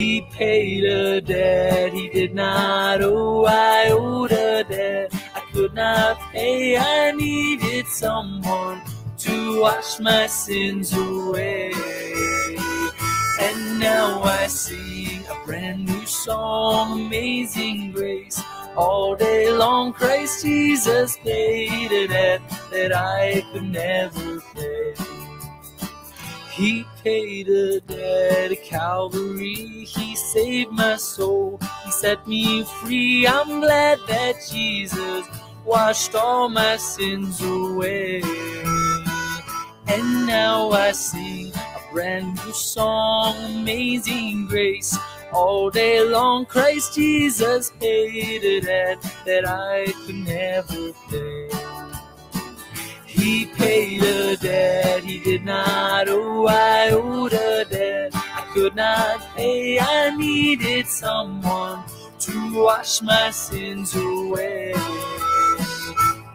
He paid a debt he did not owe. I owed a debt I could not pay. I needed someone to wash my sins away. And now I sing a brand new song, Amazing Grace. All day long, Christ Jesus paid a debt that I could never pay. He paid a debt at Calvary. He saved my soul. He set me free. I'm glad that Jesus washed all my sins away. And now I sing a brand new song, Amazing Grace. All day long, Christ Jesus paid a debt that I could never pay. He paid a debt he did not owe. I owed a debt I could not pay. I needed someone to wash my sins away.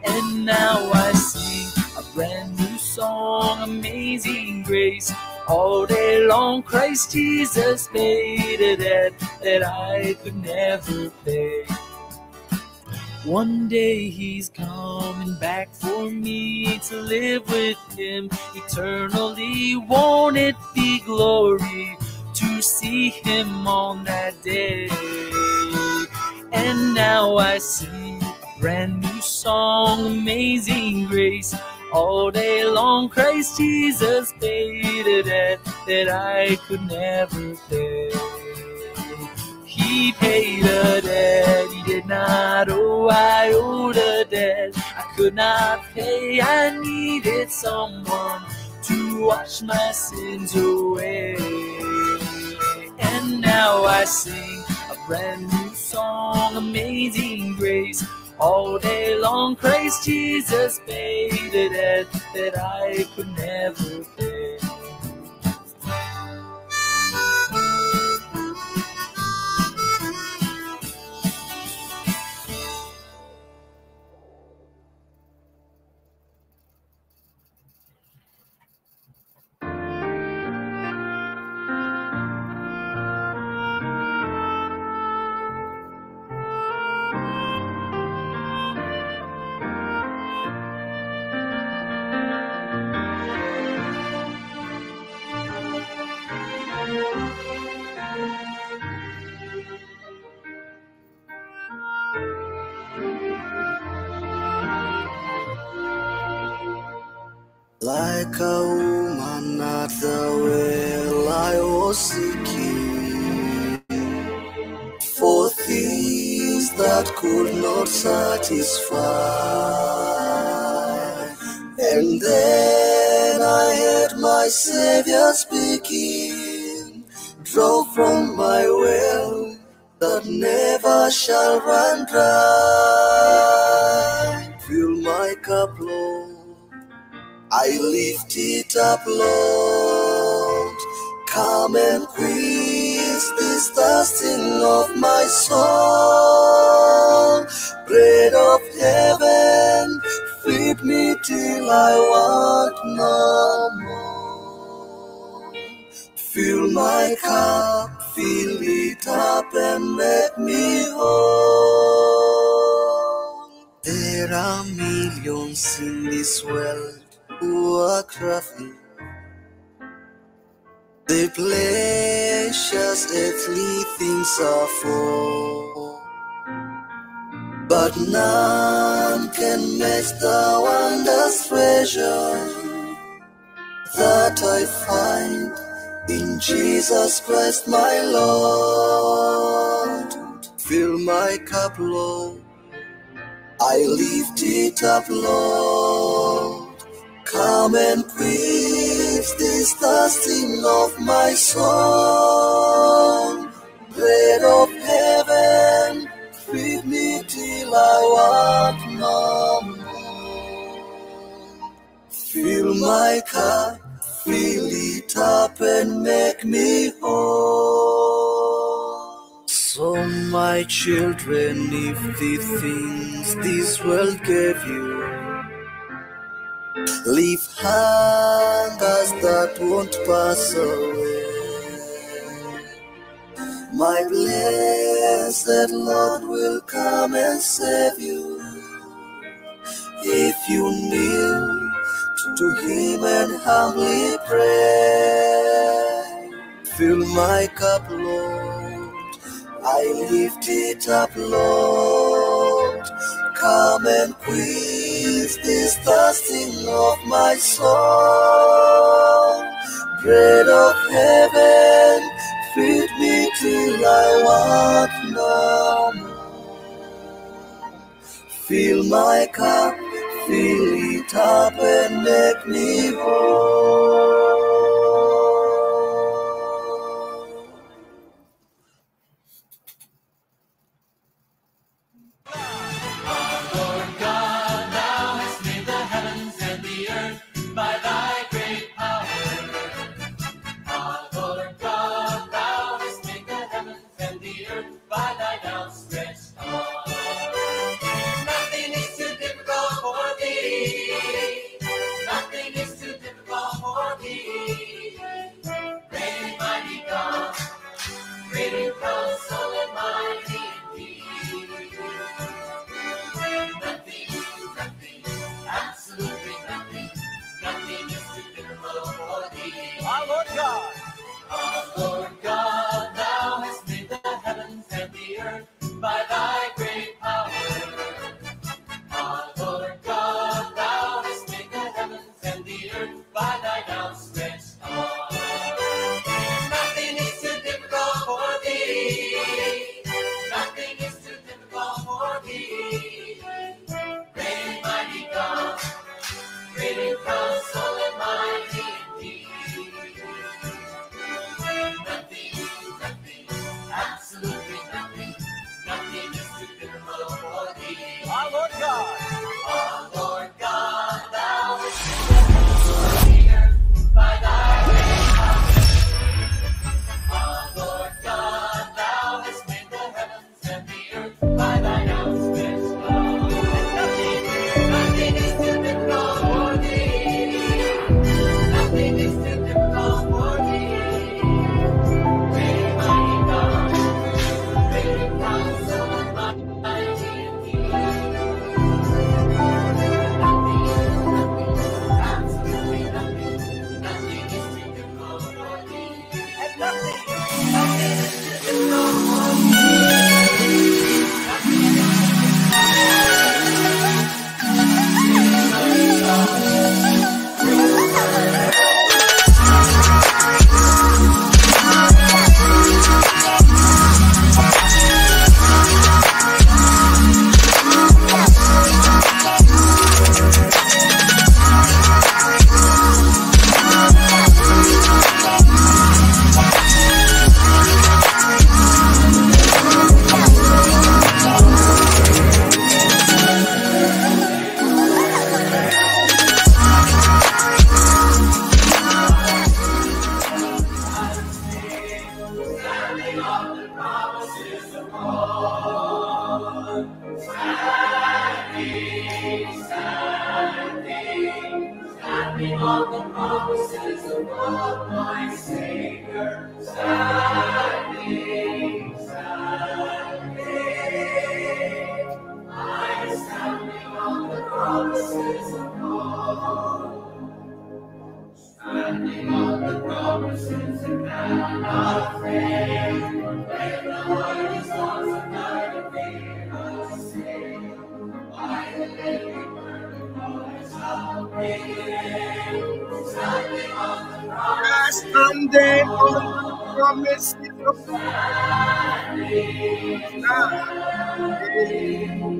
And now I sing a brand new song, Amazing Grace. All day long, Christ Jesus paid a debt that I could never pay. One day he's coming back for me to live with him eternally. Won't it be glory to see him on that day? And now I sing a brand new song, Amazing Grace. All day long, Christ Jesus paid a debt that I could never pay. He paid a debt he did not owe. I owed a debt I could not pay. I needed someone to wash my sins away. And now I sing a brand new song, Amazing Grace. All day long, Christ Jesus paid a debt that I could never pay. Could not satisfy. And then I heard my Savior speaking, draw from my well that never shall run dry. Fill my cup, Lord. I lift it up, Lord. Come and quench this of my soul. Bread of heaven, feed me till I want no more. Fill my cup, fill it up, and make me whole. There are millions in this world who are crafty. The pleasures earthly things are for, but none can match the wondrous treasure that I find in Jesus Christ my Lord. Fill my cup, Lord. I lift it up, Lord. Come and quench this thirsting of my soul. Bread of heaven, feed me till I want no more. Fill my cup, fill it up and make me whole. So my children, if the things this world gave you Leave hangers that won't pass away. My blessed Lord will come and save you. If you kneel to Him and humbly pray, fill my cup, Lord. I lift it up, Lord. Come and quit. Is this thirsting of my soul. Bread of heaven, feed me till I want no more. Fill my cup, fill it up and make me whole.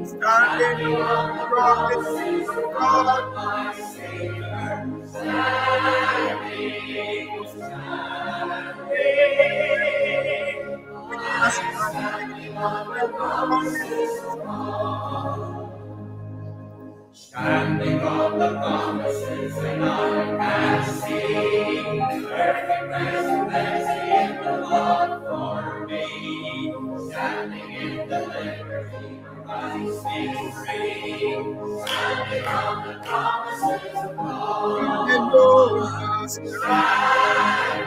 standing on the promises of God, my Savior, standing, standing. Standing on the promises of God. Standing on the promises and I can see perfect rest in the Lord for me. Standing in the liberty Christ is standing on the promises of God.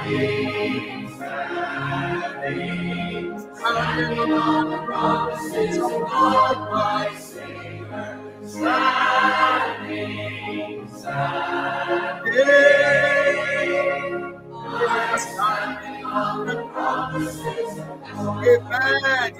Standing, standing, standing on the promises of God, my Savior. Standing, standing, standing, standing. Amen.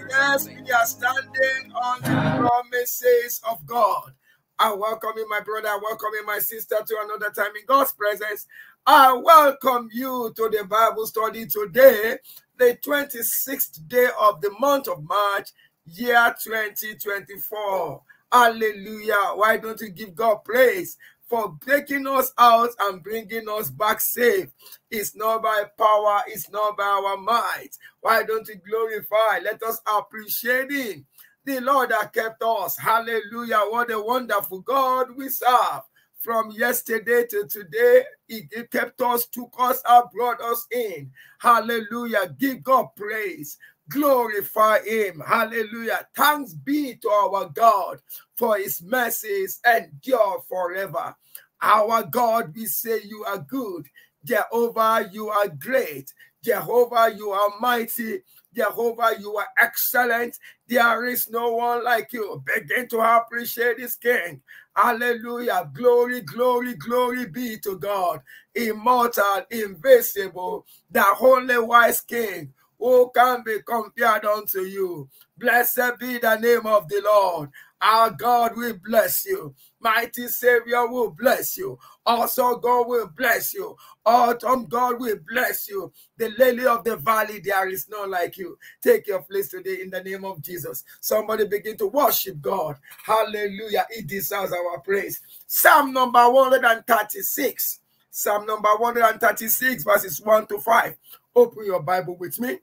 Yes, we are standing on the promises of God. I welcome you, my brother. I welcome you, my sister, to another time in God's presence. I welcome you to the Bible study today, the 26th day of the month of March, year 2024. Hallelujah. Why don't you give God praise? For taking us out and bringing us back safe. It's not by power, it's not by our might. Why don't we glorify? Let us appreciate Him. The Lord that kept us. Hallelujah. What a wonderful God we serve. From yesterday to today, He kept us, took us out, brought us in. Hallelujah. Give God praise glorify him. Hallelujah. Thanks be to our God for his mercies endure forever. Our God, we say you are good. Jehovah, you are great. Jehovah, you are mighty. Jehovah, you are excellent. There is no one like you. Begin to appreciate this King. Hallelujah. Glory, glory, glory be to God. Immortal, invisible, the holy wise King who can be compared unto you. Blessed be the name of the Lord. Our God will bless you. Mighty Savior will bless you. Also, God will bless you. Autumn, God will bless you. The lily of the valley, there is none like you. Take your place today in the name of Jesus. Somebody begin to worship God. Hallelujah. It deserves our praise. Psalm number 136. Psalm number 136, verses 1 to 5. Open your Bible with me.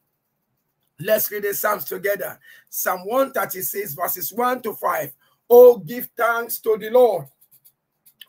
Let's read the Psalms together. Psalm 136, verses 1 to 5. Oh, give thanks to the Lord,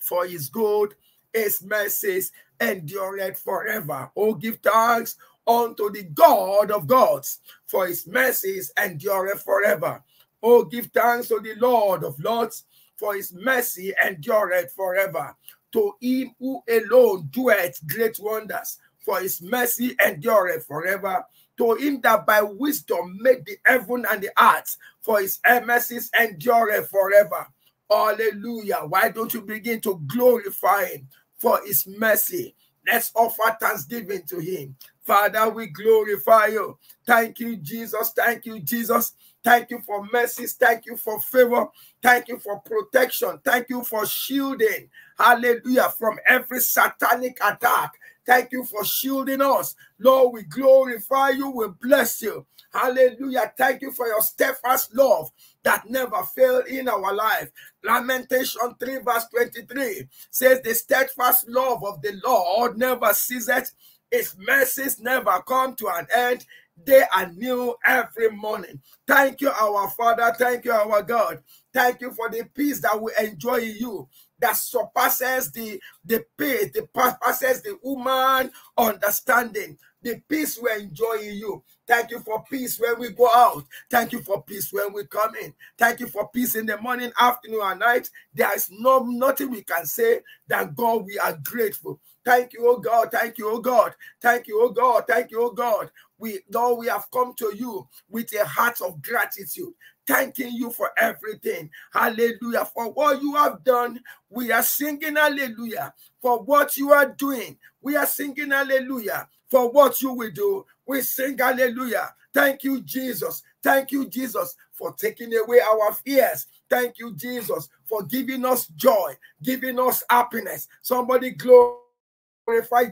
for his good, his mercies endureth forever. Oh, give thanks unto the God of gods, for his mercies endureth forever. Oh, give thanks to the Lord of lords, for his mercy endureth forever. To him who alone doeth great wonders, for his mercy endureth forever to him that by wisdom made the heaven and the earth, for his mercies endure forever. Hallelujah. Why don't you begin to glorify him for his mercy? Let's offer thanksgiving to him. Father, we glorify you. Thank you, Jesus. Thank you, Jesus. Thank you for mercies. Thank you for favor. Thank you for protection. Thank you for shielding. Hallelujah. From every satanic attack. Thank you for shielding us. Lord, we glorify you. We bless you. Hallelujah. Thank you for your steadfast love that never failed in our life. Lamentation 3 verse 23 says the steadfast love of the Lord never ceases. His mercies never come to an end. They are new every morning. Thank you, our Father. Thank you, our God. Thank you for the peace that we enjoy in you that surpasses the, the peace, the surpasses the human understanding. The peace we enjoy in you. Thank you for peace when we go out. Thank you for peace when we come in. Thank you for peace in the morning, afternoon, and night. There is no nothing we can say that God, we are grateful. Thank you, oh God. Thank you, oh God. Thank you, oh God. Thank you, oh God. We, Lord, we have come to you with a heart of gratitude thanking you for everything. Hallelujah. For what you have done, we are singing hallelujah. For what you are doing, we are singing hallelujah. For what you will do, we sing hallelujah. Thank you, Jesus. Thank you, Jesus, for taking away our fears. Thank you, Jesus, for giving us joy, giving us happiness. Somebody glory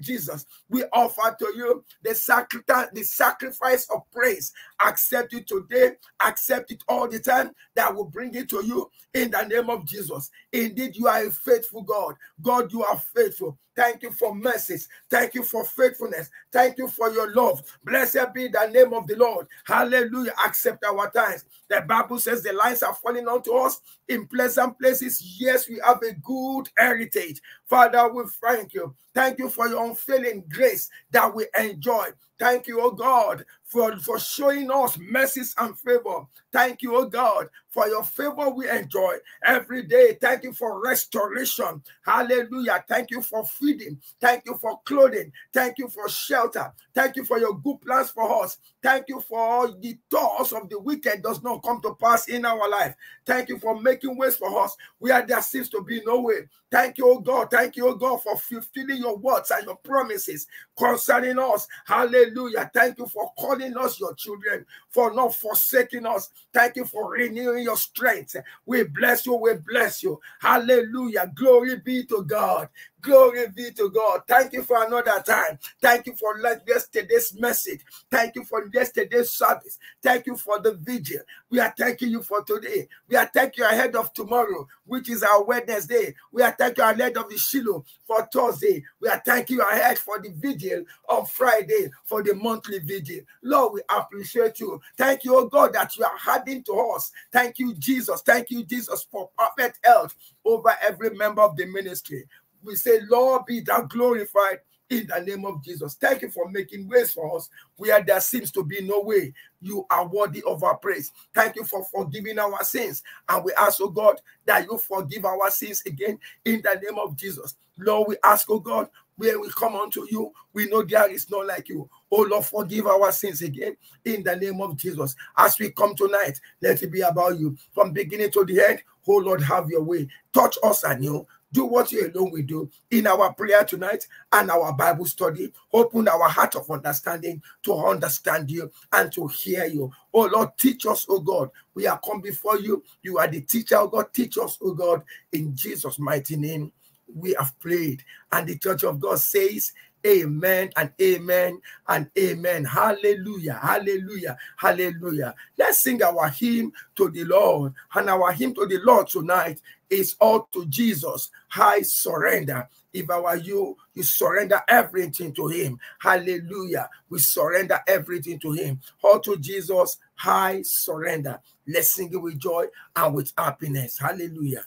Jesus. We offer to you the sacrifice, the sacrifice of praise. Accept it today, accept it all the time. That will bring it to you in the name of Jesus. Indeed, you are a faithful God. God, you are faithful. Thank you for mercies. Thank you for faithfulness. Thank you for your love. Blessed be the name of the Lord. Hallelujah. Accept our thanks. The Bible says the lines are falling onto us in pleasant places. Yes, we have a good heritage. Father, we thank you. Thank you for your unfailing grace that we enjoy. Thank you, oh God, for, for showing us mercies and favor. Thank you, oh God, for your favor we enjoy every day. Thank you for restoration. Hallelujah. Thank you for feeding. Thank you for clothing. Thank you for shelter. Thank you for your good plans for us. Thank you for the doors of the wicked does not come to pass in our life. Thank you for making ways for us where there seems to be no way. Thank you, oh God. Thank you, oh God, for fulfilling your words and your promises concerning us. Hallelujah. Thank you for calling us your children, for not forsaking us. Thank you for renewing your strength. We bless you. We bless you. Hallelujah. Glory be to God. Glory be to God. Thank you for another time. Thank you for yesterday's message. Thank you for yesterday's service. Thank you for the vigil. We are thanking you for today. We are thanking you ahead of tomorrow, which is our Wednesday. We are thanking you ahead of the Shiloh for Thursday. We are thanking you ahead for the vigil on Friday for the monthly vigil. Lord, we appreciate you. Thank you, oh God, that you are adding to us. Thank you, Jesus. Thank you, Jesus, for perfect health over every member of the ministry we say, Lord, be thou glorified in the name of Jesus. Thank you for making ways for us where there seems to be no way. You are worthy of our praise. Thank you for forgiving our sins. And we ask, oh God, that you forgive our sins again in the name of Jesus. Lord, we ask, oh God, where we come unto you, we know there is none like you. Oh Lord, forgive our sins again in the name of Jesus. As we come tonight, let it be about you from beginning to the end. Oh Lord, have your way. Touch us anew do what you alone will do in our prayer tonight and our Bible study. Open our heart of understanding to understand you and to hear you. Oh Lord, teach us, oh God. We are come before you. You are the teacher, oh God. Teach us, oh God, in Jesus' mighty name. We have prayed. And the church of God says, Amen and amen and amen. Hallelujah. Hallelujah. Hallelujah. Let's sing our hymn to the Lord. And our hymn to the Lord tonight is all to Jesus. High surrender. If I were you, you surrender everything to him. Hallelujah. We surrender everything to him. All to Jesus, High surrender. Let's sing it with joy and with happiness. Hallelujah.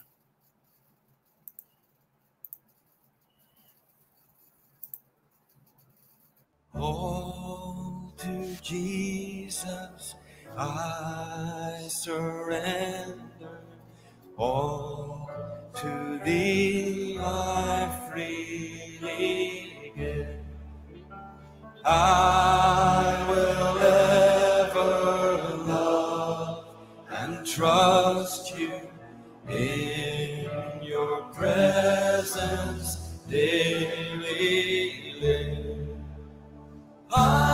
All to Jesus I surrender. All to thee I freely give. I will ever love and trust you in your presence daily live. I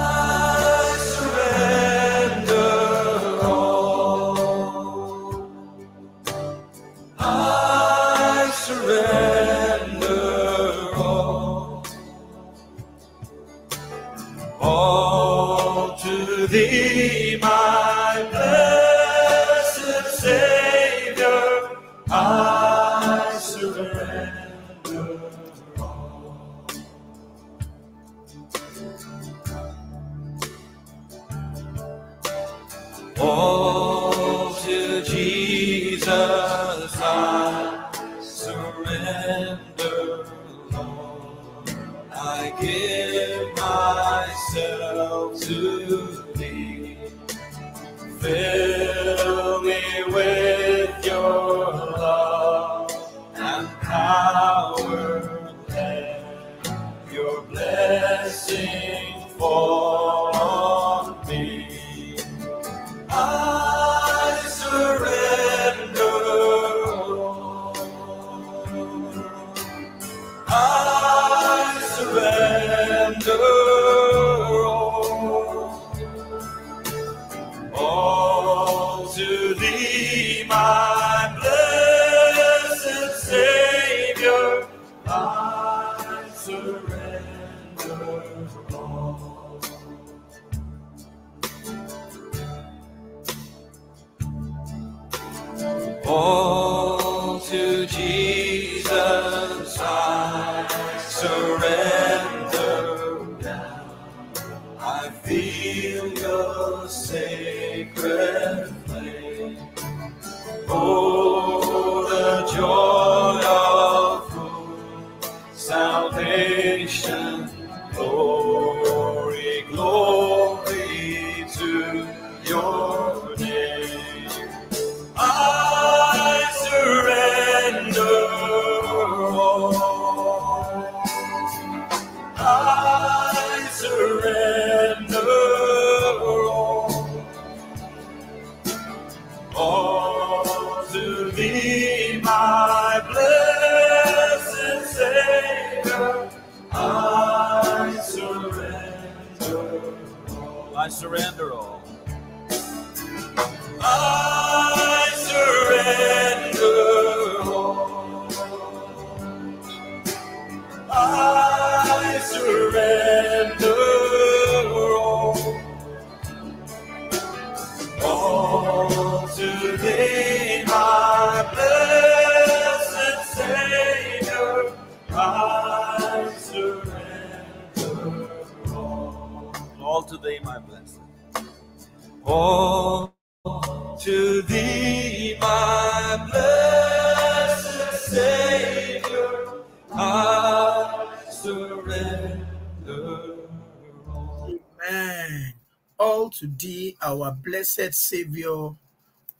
blessed Savior,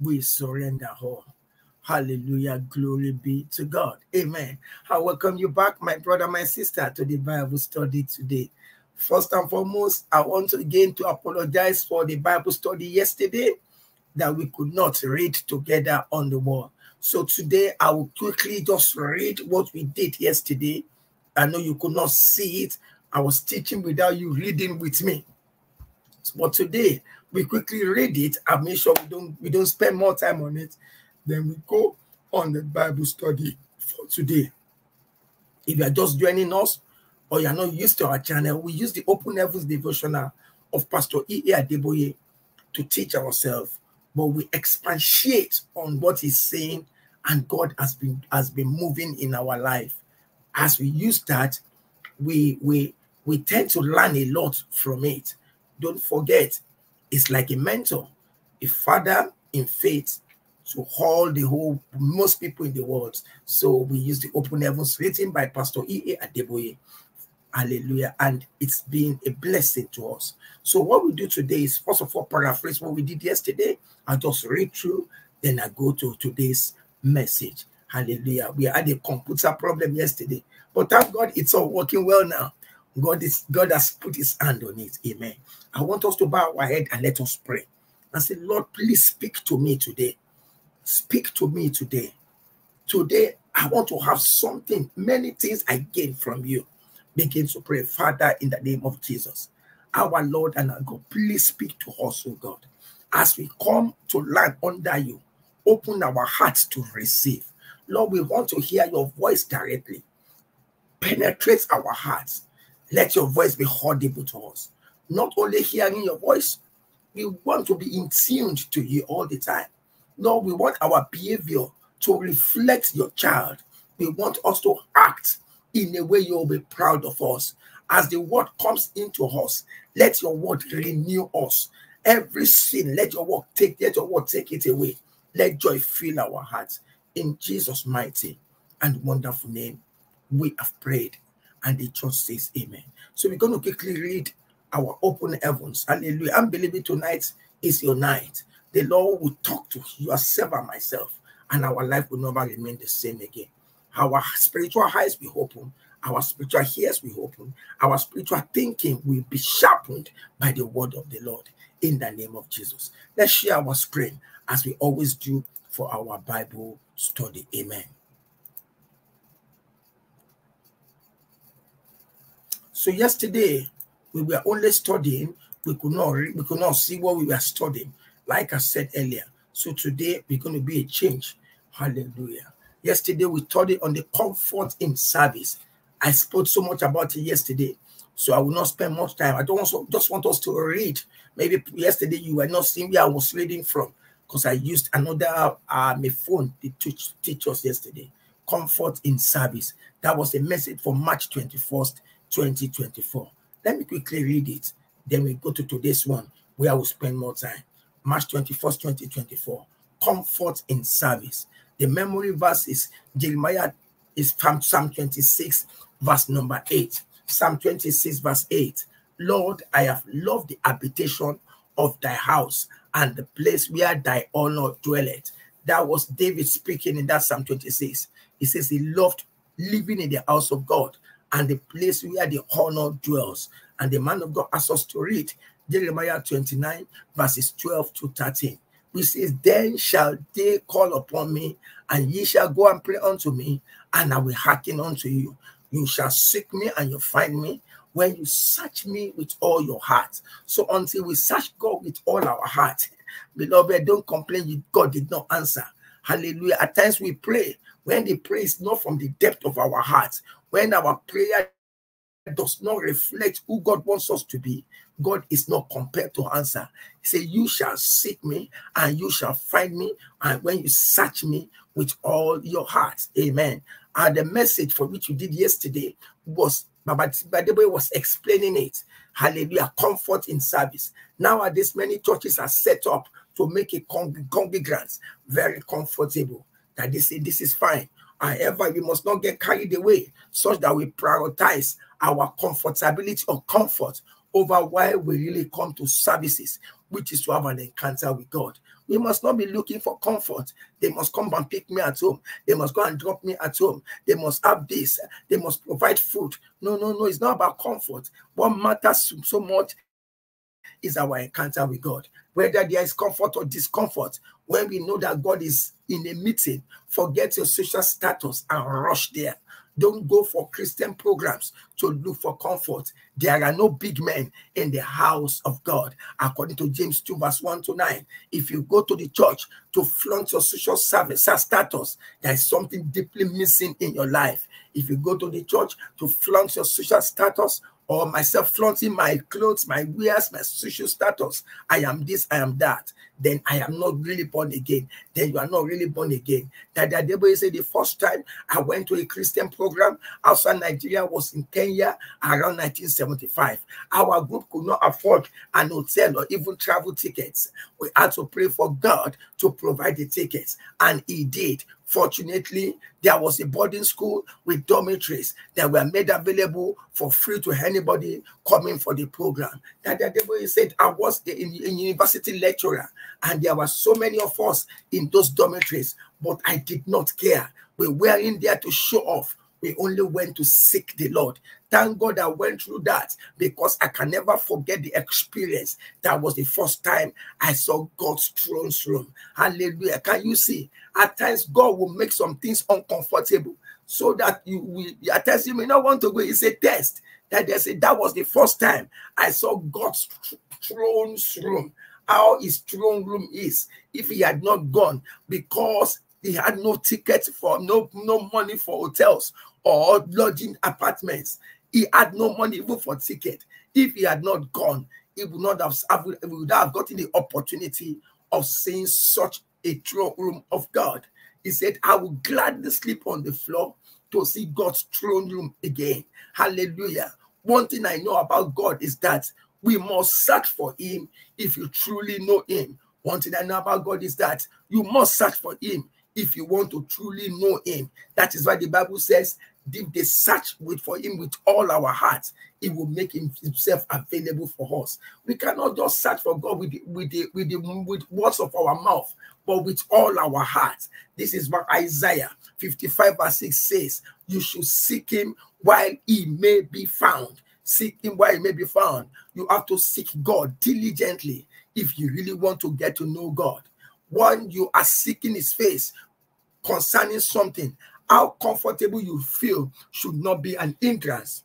we surrender all. Hallelujah. Glory be to God. Amen. I welcome you back, my brother, my sister, to the Bible study today. First and foremost, I want again to apologize for the Bible study yesterday that we could not read together on the wall. So today I will quickly just read what we did yesterday. I know you could not see it. I was teaching without you reading with me. But today we quickly read it and make sure we don't we don't spend more time on it. Then we go on the Bible study for today. If you are just joining us or you're not used to our channel, we use the Open Heavens devotional of Pastor E. A. Adeboye to teach ourselves, but we expatiate on what he's saying, and God has been has been moving in our life. As we use that, we we we tend to learn a lot from it. Don't forget, it's like a mentor, a father in faith to all the whole most people in the world. So we use the open heavens written by Pastor E. A. Adeboye. Hallelujah. And it's been a blessing to us. So, what we do today is first of all paraphrase what we did yesterday. I just read through, then I go to today's message. Hallelujah. We had a computer problem yesterday, but thank God it's all working well now. God is God has put his hand on it. Amen. I want us to bow our head and let us pray and say, Lord, please speak to me today. Speak to me today. Today, I want to have something, many things I gain from you begin to pray, Father, in the name of Jesus. Our Lord and our God, please speak to us, oh God. As we come to land under you, open our hearts to receive. Lord, we want to hear your voice directly. Penetrate our hearts. Let your voice be audible to us. Not only hearing your voice, we want to be in tune to you all the time. No, we want our behavior to reflect your child. We want us to act in a way you'll be proud of us. As the word comes into us, let your word renew us. Every sin, let your word take, let your word take it away. Let joy fill our hearts. In Jesus' mighty and wonderful name, we have prayed. And the church says amen. So we're going to quickly read our open heavens. Hallelujah. I'm believing tonight is your night. The Lord will talk to yourself and myself, and our life will never remain the same again. Our spiritual eyes will open, our spiritual ears will open, our spiritual thinking will be sharpened by the word of the Lord in the name of Jesus. Let's share our screen as we always do for our Bible study. Amen. So yesterday we were only studying, we could not we could not see what we were studying, like I said earlier. So today we're going to be a change. Hallelujah. Yesterday we studied on the comfort in service. I spoke so much about it yesterday, so I will not spend much time. I don't also just want us to read. Maybe yesterday you were not seeing where I was reading from because I used another uh, my phone to teach, teach us yesterday. Comfort in service. That was a message for March 21st, 2024. Let me quickly read it. Then we go to today's one where I will spend more time. March 21st, 2024. Comfort in service. The memory verse is Jeremiah is from Psalm 26, verse number 8. Psalm 26, verse 8. Lord, I have loved the habitation of thy house and the place where thy honor dwelleth. That was David speaking in that Psalm 26. He says he loved living in the house of God and the place where the honor dwells. And the man of God asks us to read Jeremiah 29, verses 12 to 13, which says, Then shall they call upon me, and ye shall go and pray unto me, and I will hearken unto you. You shall seek me, and you find me when you search me with all your heart. So until we search God with all our heart, beloved, don't complain God did not answer. Hallelujah. At times we pray when the prayer is not from the depth of our hearts, when our prayer does not reflect who God wants us to be, God is not compelled to answer. He said, You shall seek me and you shall find me. And when you search me with all your heart, amen. And the message for which you did yesterday was Baba Adeboye was explaining it. Hallelujah. Comfort in service. Nowadays, many churches are set up to make a congregants very comfortable. That say this is fine. However, we must not get carried away such that we prioritize our comfortability or comfort over why we really come to services, which is to have an encounter with God. We must not be looking for comfort. They must come and pick me at home. They must go and drop me at home. They must have this. They must provide food. No, no, no. It's not about comfort. What matters so much is our encounter with God. Whether there is comfort or discomfort, when we know that God is in a meeting, forget your social status and rush there. Don't go for Christian programs to look for comfort. There are no big men in the house of God, according to James 2, verse 1 to 9. If you go to the church to flaunt your social service status, there is something deeply missing in your life. If you go to the church to flaunt your social status, or myself flaunting my clothes, my wears, my social status. I am this, I am that. Then I am not really born again. Then you are not really born again. That the devil say the first time I went to a Christian program outside Nigeria was in Kenya around 1975. Our group could not afford an hotel or even travel tickets. We had to pray for God to provide the tickets, and He did. Fortunately, there was a boarding school with dormitories that were made available for free to anybody coming for the program. That the devil said, I was a, a university lecturer, and there were so many of us in those dormitories, but I did not care. We were in there to show off we only went to seek the Lord. Thank God I went through that because I can never forget the experience. That was the first time I saw God's throne room. Hallelujah. Can you see? At times, God will make some things uncomfortable so that you will, at times, you may not want to go. It's a test. That they say that was the first time I saw God's throne room. How his throne room is. If he had not gone, because he had no ticket for no no money for hotels or lodging apartments. He had no money even for ticket. If he had not gone, he would not have, he would have gotten the opportunity of seeing such a throne room of God. He said, I will gladly sleep on the floor to see God's throne room again. Hallelujah. One thing I know about God is that we must search for him if you truly know him. One thing I know about God is that you must search for him if you want to truly know him. That is why the Bible says, if they search with for him with all our hearts, he will make himself available for us. We cannot just search for God with the, with the, with the with words of our mouth, but with all our hearts. This is what Isaiah 55 verse 6 says. You should seek him while he may be found. Seek him while he may be found. You have to seek God diligently if you really want to get to know God. When you are seeking his face, concerning something, how comfortable you feel should not be an hindrance.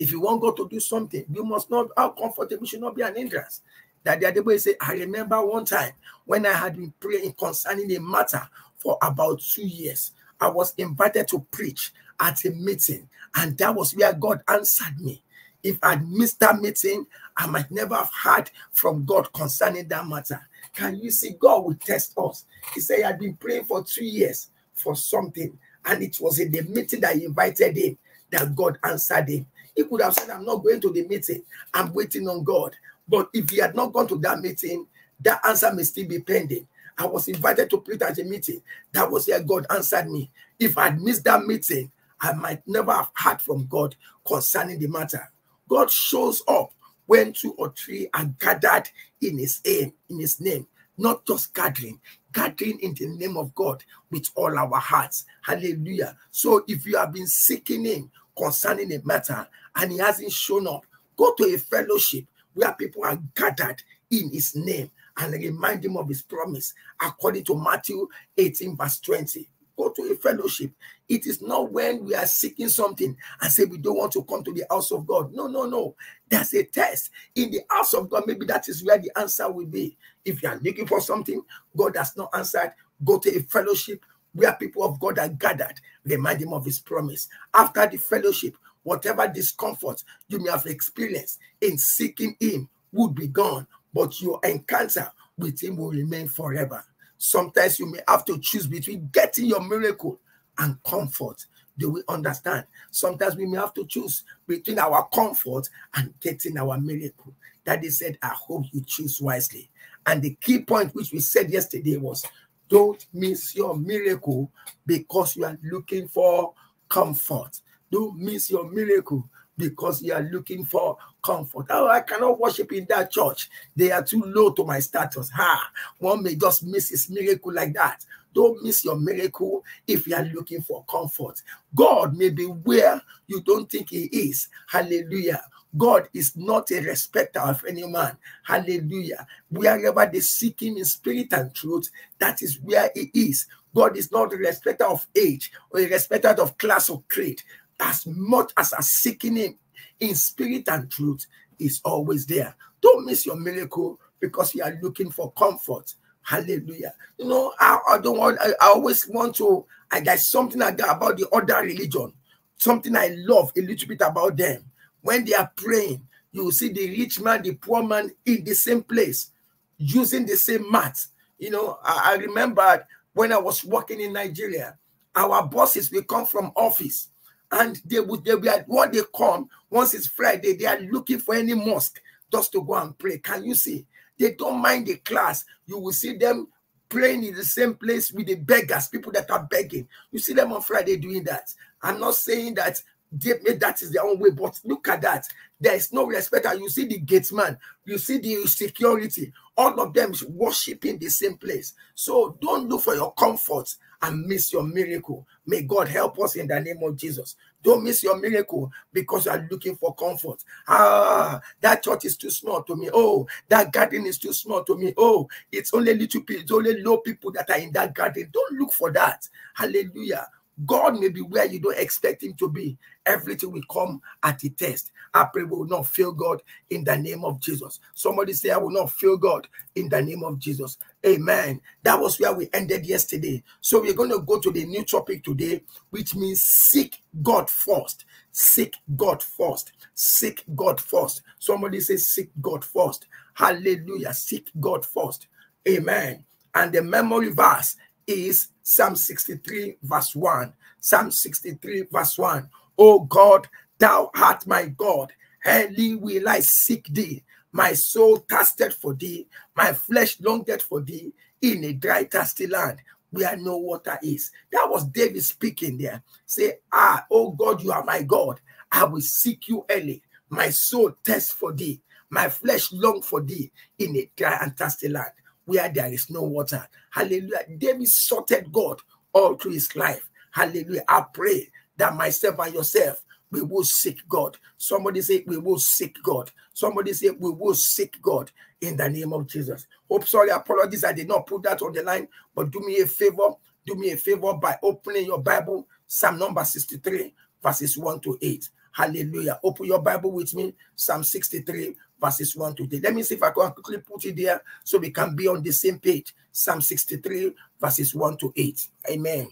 If you want God to do something, you must not, how comfortable should not be an hindrance. That the other way say, I remember one time when I had been praying concerning a matter for about two years. I was invited to preach at a meeting, and that was where God answered me. If I'd missed that meeting, I might never have heard from God concerning that matter. Can you see God will test us? He said "I'd been praying for three years for something, and it was in the meeting that he invited him that God answered him. He could have said, I'm not going to the meeting, I'm waiting on God. But if he had not gone to that meeting, that answer may still be pending. I was invited to preach at a meeting. That was where God answered me. If I'd missed that meeting, I might never have heard from God concerning the matter. God shows up when two or three are gathered in his name, in his name, not just gathering, gathering in the name of God with all our hearts. Hallelujah. So if you have been seeking him concerning a matter and he hasn't shown up, go to a fellowship where people are gathered in his name and remind him of his promise according to Matthew 18, verse 20 go to a fellowship. It is not when we are seeking something and say we don't want to come to the house of God. No, no, no. There's a test in the house of God. Maybe that is where the answer will be. If you are looking for something, God has not answered. Go to a fellowship where people of God are gathered. Remind him of his promise. After the fellowship, whatever discomfort you may have experienced in seeking him would be gone, but your encounter with him will remain forever. Sometimes you may have to choose between getting your miracle and comfort. Do we understand? Sometimes we may have to choose between our comfort and getting our miracle. Daddy said, I hope you choose wisely. And the key point, which we said yesterday, was don't miss your miracle because you are looking for comfort. Don't miss your miracle because you are looking for comfort. Oh, I cannot worship in that church. They are too low to my status. Ha! One may just miss his miracle like that. Don't miss your miracle if you are looking for comfort. God may be where you don't think he is. Hallelujah. God is not a respecter of any man. Hallelujah. Wherever they seek him in spirit and truth, that is where he is. God is not a respecter of age or a respecter of class or creed as much as are seeking him in spirit and truth is always there. Don't miss your miracle because you are looking for comfort. Hallelujah. You know, I, I don't want, I, I, always want to, I there's something like that about the other religion, something I love a little bit about them. When they are praying, you will see the rich man, the poor man in the same place, using the same mat. You know, I, I remember when I was working in Nigeria, our bosses will come from office and they would they were what they come once it's Friday, they are looking for any mosque just to go and pray. Can you see? They don't mind the class. You will see them praying in the same place with the beggars, people that are begging. You see them on Friday doing that. I'm not saying that they, that is their own way, but look at that. There is no respect. And you see the gatesman, you see the security, all of them worshiping the same place. So don't look for your comfort and miss your miracle. May God help us in the name of Jesus. Don't miss your miracle because you are looking for comfort. Ah, that church is too small to me. Oh, that garden is too small to me. Oh, it's only little people, it's only low people that are in that garden. Don't look for that. Hallelujah. God may be where you don't expect him to be. Everything will come at a test. I pray we will not fail God in the name of Jesus. Somebody say, I will not fail God in the name of Jesus. Amen. That was where we ended yesterday. So we're going to go to the new topic today, which means seek God first. Seek God first. Seek God first. Somebody say, seek God first. Hallelujah. Seek God first. Amen. And the memory verse is Psalm 63, verse 1. Psalm 63, verse 1. Oh God, thou art my God. Early will I seek thee. My soul thirsted for thee. My flesh longed for thee in a dry, thirsty land where no water is. That was David speaking there. Say, Ah, oh God, you are my God. I will seek you early. My soul thirsts for thee. My flesh long for thee in a dry and thirsty land where there is no water. Hallelujah. David sorted God all through his life. Hallelujah. I pray that myself and yourself, we will seek God. Somebody say, we will seek God. Somebody say, we will seek God in the name of Jesus. Hope, sorry, apologies. I did not put that on the line, but do me a favor. Do me a favor by opening your Bible, Psalm number 63, verses 1 to 8. Hallelujah. Open your Bible with me, Psalm 63, verses 1 to 3. Let me see if I can quickly put it there so we can be on the same page. Psalm 63, verses 1 to 8. Amen.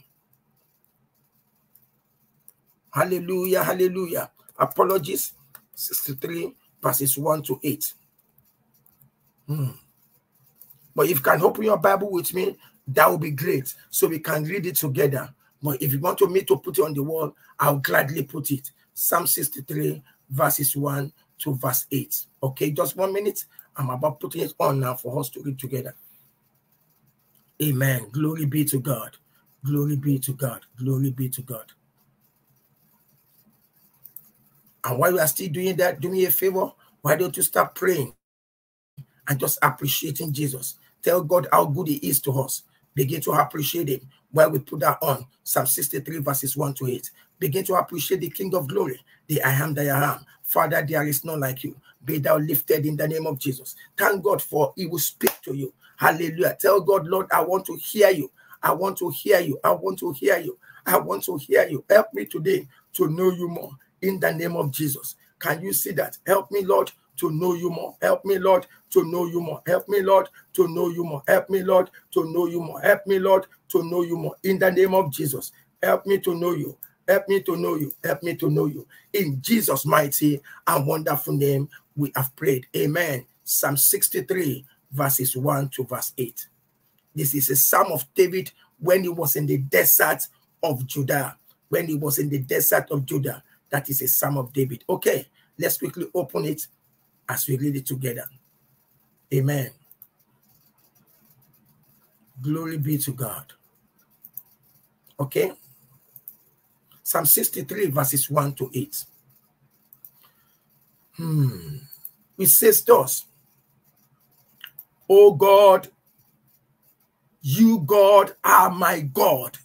Hallelujah, hallelujah. Apologies. 63, verses 1 to 8. Hmm. But if you can open your Bible with me, that would be great. So we can read it together. But if you want me to put it on the wall, I'll gladly put it. Psalm 63, verses 1 to verse 8. Okay, just one minute. I'm about putting it on now for us to read together. Amen. Glory be to God. Glory be to God. Glory be to God. And while you are still doing that, do me a favor, Why don't you start praying and just appreciating Jesus? Tell God how good He is to us. Begin to appreciate Him while we put that on. Psalm 63, verses 1 to 8. Begin to appreciate the King of glory, the I am that I am. Father, there is none like you. Be thou lifted in the name of Jesus. Thank God for He will speak to you. Hallelujah. Tell God, Lord, I want to hear you. I want to hear you. I want to hear you. I want to hear you. Help me today to know you more in the name of Jesus. Can you see that? Help me, Lord, to know you more. Help me, Lord, to know you more. Help me, Lord, to know you more. Help me, Lord, to know you more. Help me, Lord, to know you more. In the name of Jesus, help me to know you. Help me to know you. Help me to know you. In Jesus' mighty and wonderful name, we have prayed. Amen. Psalm 63, verses 1 to verse 8. This is a psalm of David when he was in the desert of Judah. When he was in the desert of Judah. That is a psalm of David. Okay, let's quickly open it as we read it together. Amen. Glory be to God. Okay. Psalm 63, verses 1 to 8. Hmm. It says thus, O God, you, God, are my God.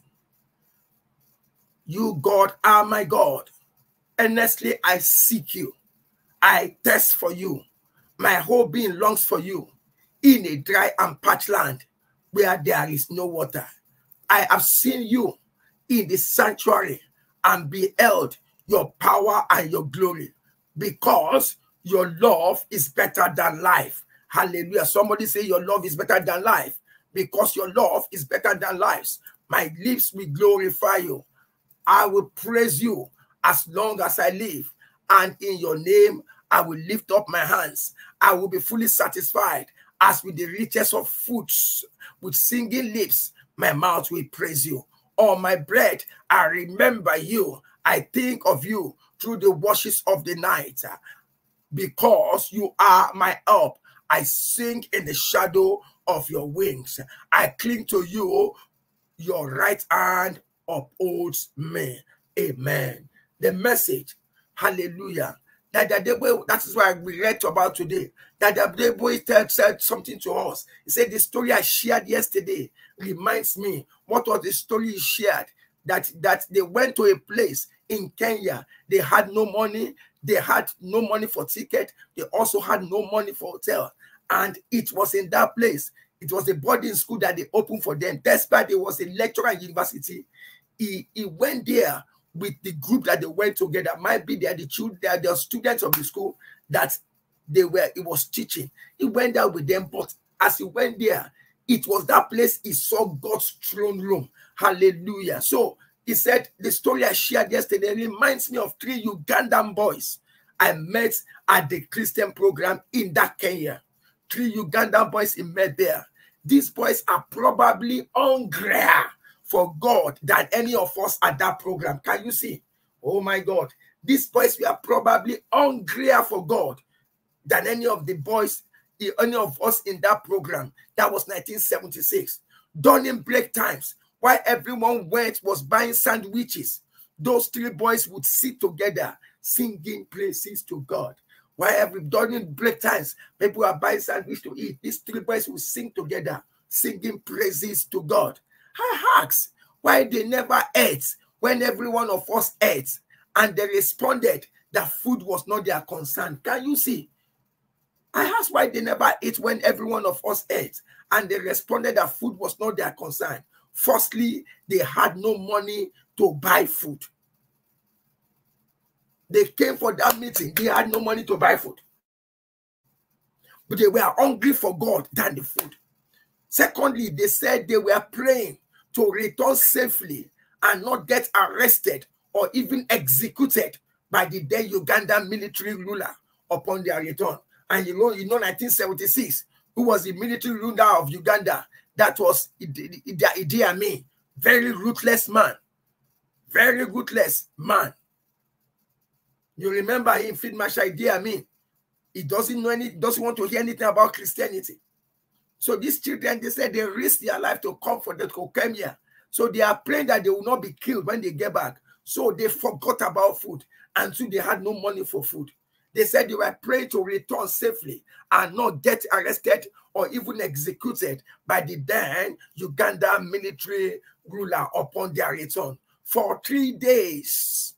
You, God, are my God. Earnestly I seek you. I thirst for you. My whole being longs for you in a dry and parched land where there is no water. I have seen you in the sanctuary and beheld your power and your glory because your love is better than life. Hallelujah. Somebody say your love is better than life because your love is better than lives. My lips will glorify you. I will praise you as long as I live. And in your name, I will lift up my hands. I will be fully satisfied as with the richest of foods, with singing lips, my mouth will praise you. Oh, my bread, I remember you. I think of you through the washes of the night because you are my help. I sing in the shadow of your wings. I cling to you. Your right hand upholds me. Amen. The message, hallelujah. The devil, that is why we read about today. That the devil said something to us. He said, The story I shared yesterday reminds me what was the story he shared. That, that they went to a place in Kenya. They had no money. They had no money for ticket. They also had no money for hotel. And it was in that place. It was a boarding school that they opened for them. Despite there was a lecturer at university, he, he went there with the group that they went together. Might be they are the children, they are the students of the school that they were, he was teaching. He went there with them, but as he went there, it was that place he saw God's throne room. Hallelujah. So he said, The story I shared yesterday reminds me of three Ugandan boys I met at the Christian program in that Kenya. Three Ugandan boys he met there. These boys are probably hungrier for God than any of us at that program. Can you see? Oh my God. These boys were probably hungrier for God than any of the boys, any of us in that program. That was 1976. During break times, while everyone went was buying sandwiches, those three boys would sit together singing praises to God. While every during break times, people are buying sandwiches to eat. These three boys would sing together, singing praises to God. I asked why they never ate when every one of us ate, and they responded that food was not their concern. Can you see? I asked why they never ate when every one of us ate, and they responded that food was not their concern. Firstly, they had no money to buy food. They came for that meeting, they had no money to buy food. But they were hungry for God than the food. Secondly, they said they were praying to return safely and not get arrested or even executed by the then Ugandan military ruler upon their return. And you know, you know, 1976, who was the military ruler of Uganda, that was Idi Amin, very ruthless man, very ruthless man. You remember him, Field Marshal Idi Amin. He doesn't know any, doesn't want to hear anything about Christianity. So these children, they said they risked their life to come for the here. So they are praying that they will not be killed when they get back. So they forgot about food. And so they had no money for food. They said they were praying to return safely and not get arrested or even executed by the then Uganda military ruler upon their return. For three days,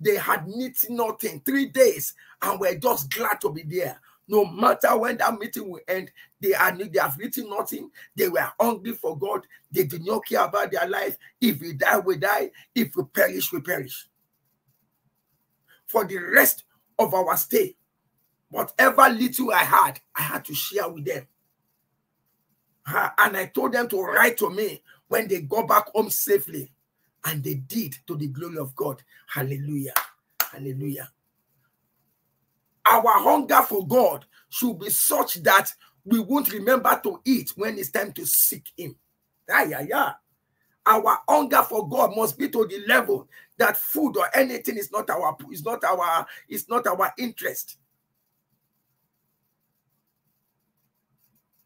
they had eaten nothing, three days, and were just glad to be there. No matter when that meeting will end, they are they have written nothing. They were hungry for God. They did not care about their life. If we die, we die. If we perish, we perish. For the rest of our stay, whatever little I had, I had to share with them. And I told them to write to me when they go back home safely. And they did to the glory of God. Hallelujah. Hallelujah our hunger for God should be such that we won't remember to eat when it's time to seek Him. Yeah, yeah, yeah. Our hunger for God must be to the level that food or anything is not our is not our is not our interest.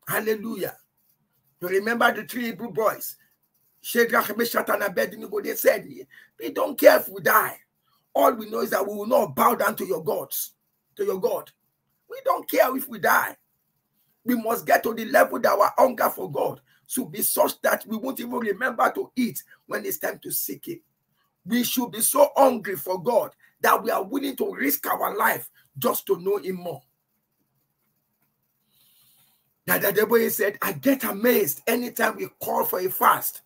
Hallelujah. You remember the three Hebrew boys, Shadrach, Meshach, and Abednego. They said, "We don't care if we die. All we know is that we will not bow down to your gods." To your God. We don't care if we die. We must get to the level that our hunger for God should be such that we won't even remember to eat when it's time to seek Him. We should be so hungry for God that we are willing to risk our life just to know Him more. Daddy Adeboye said, I get amazed anytime we call for a fast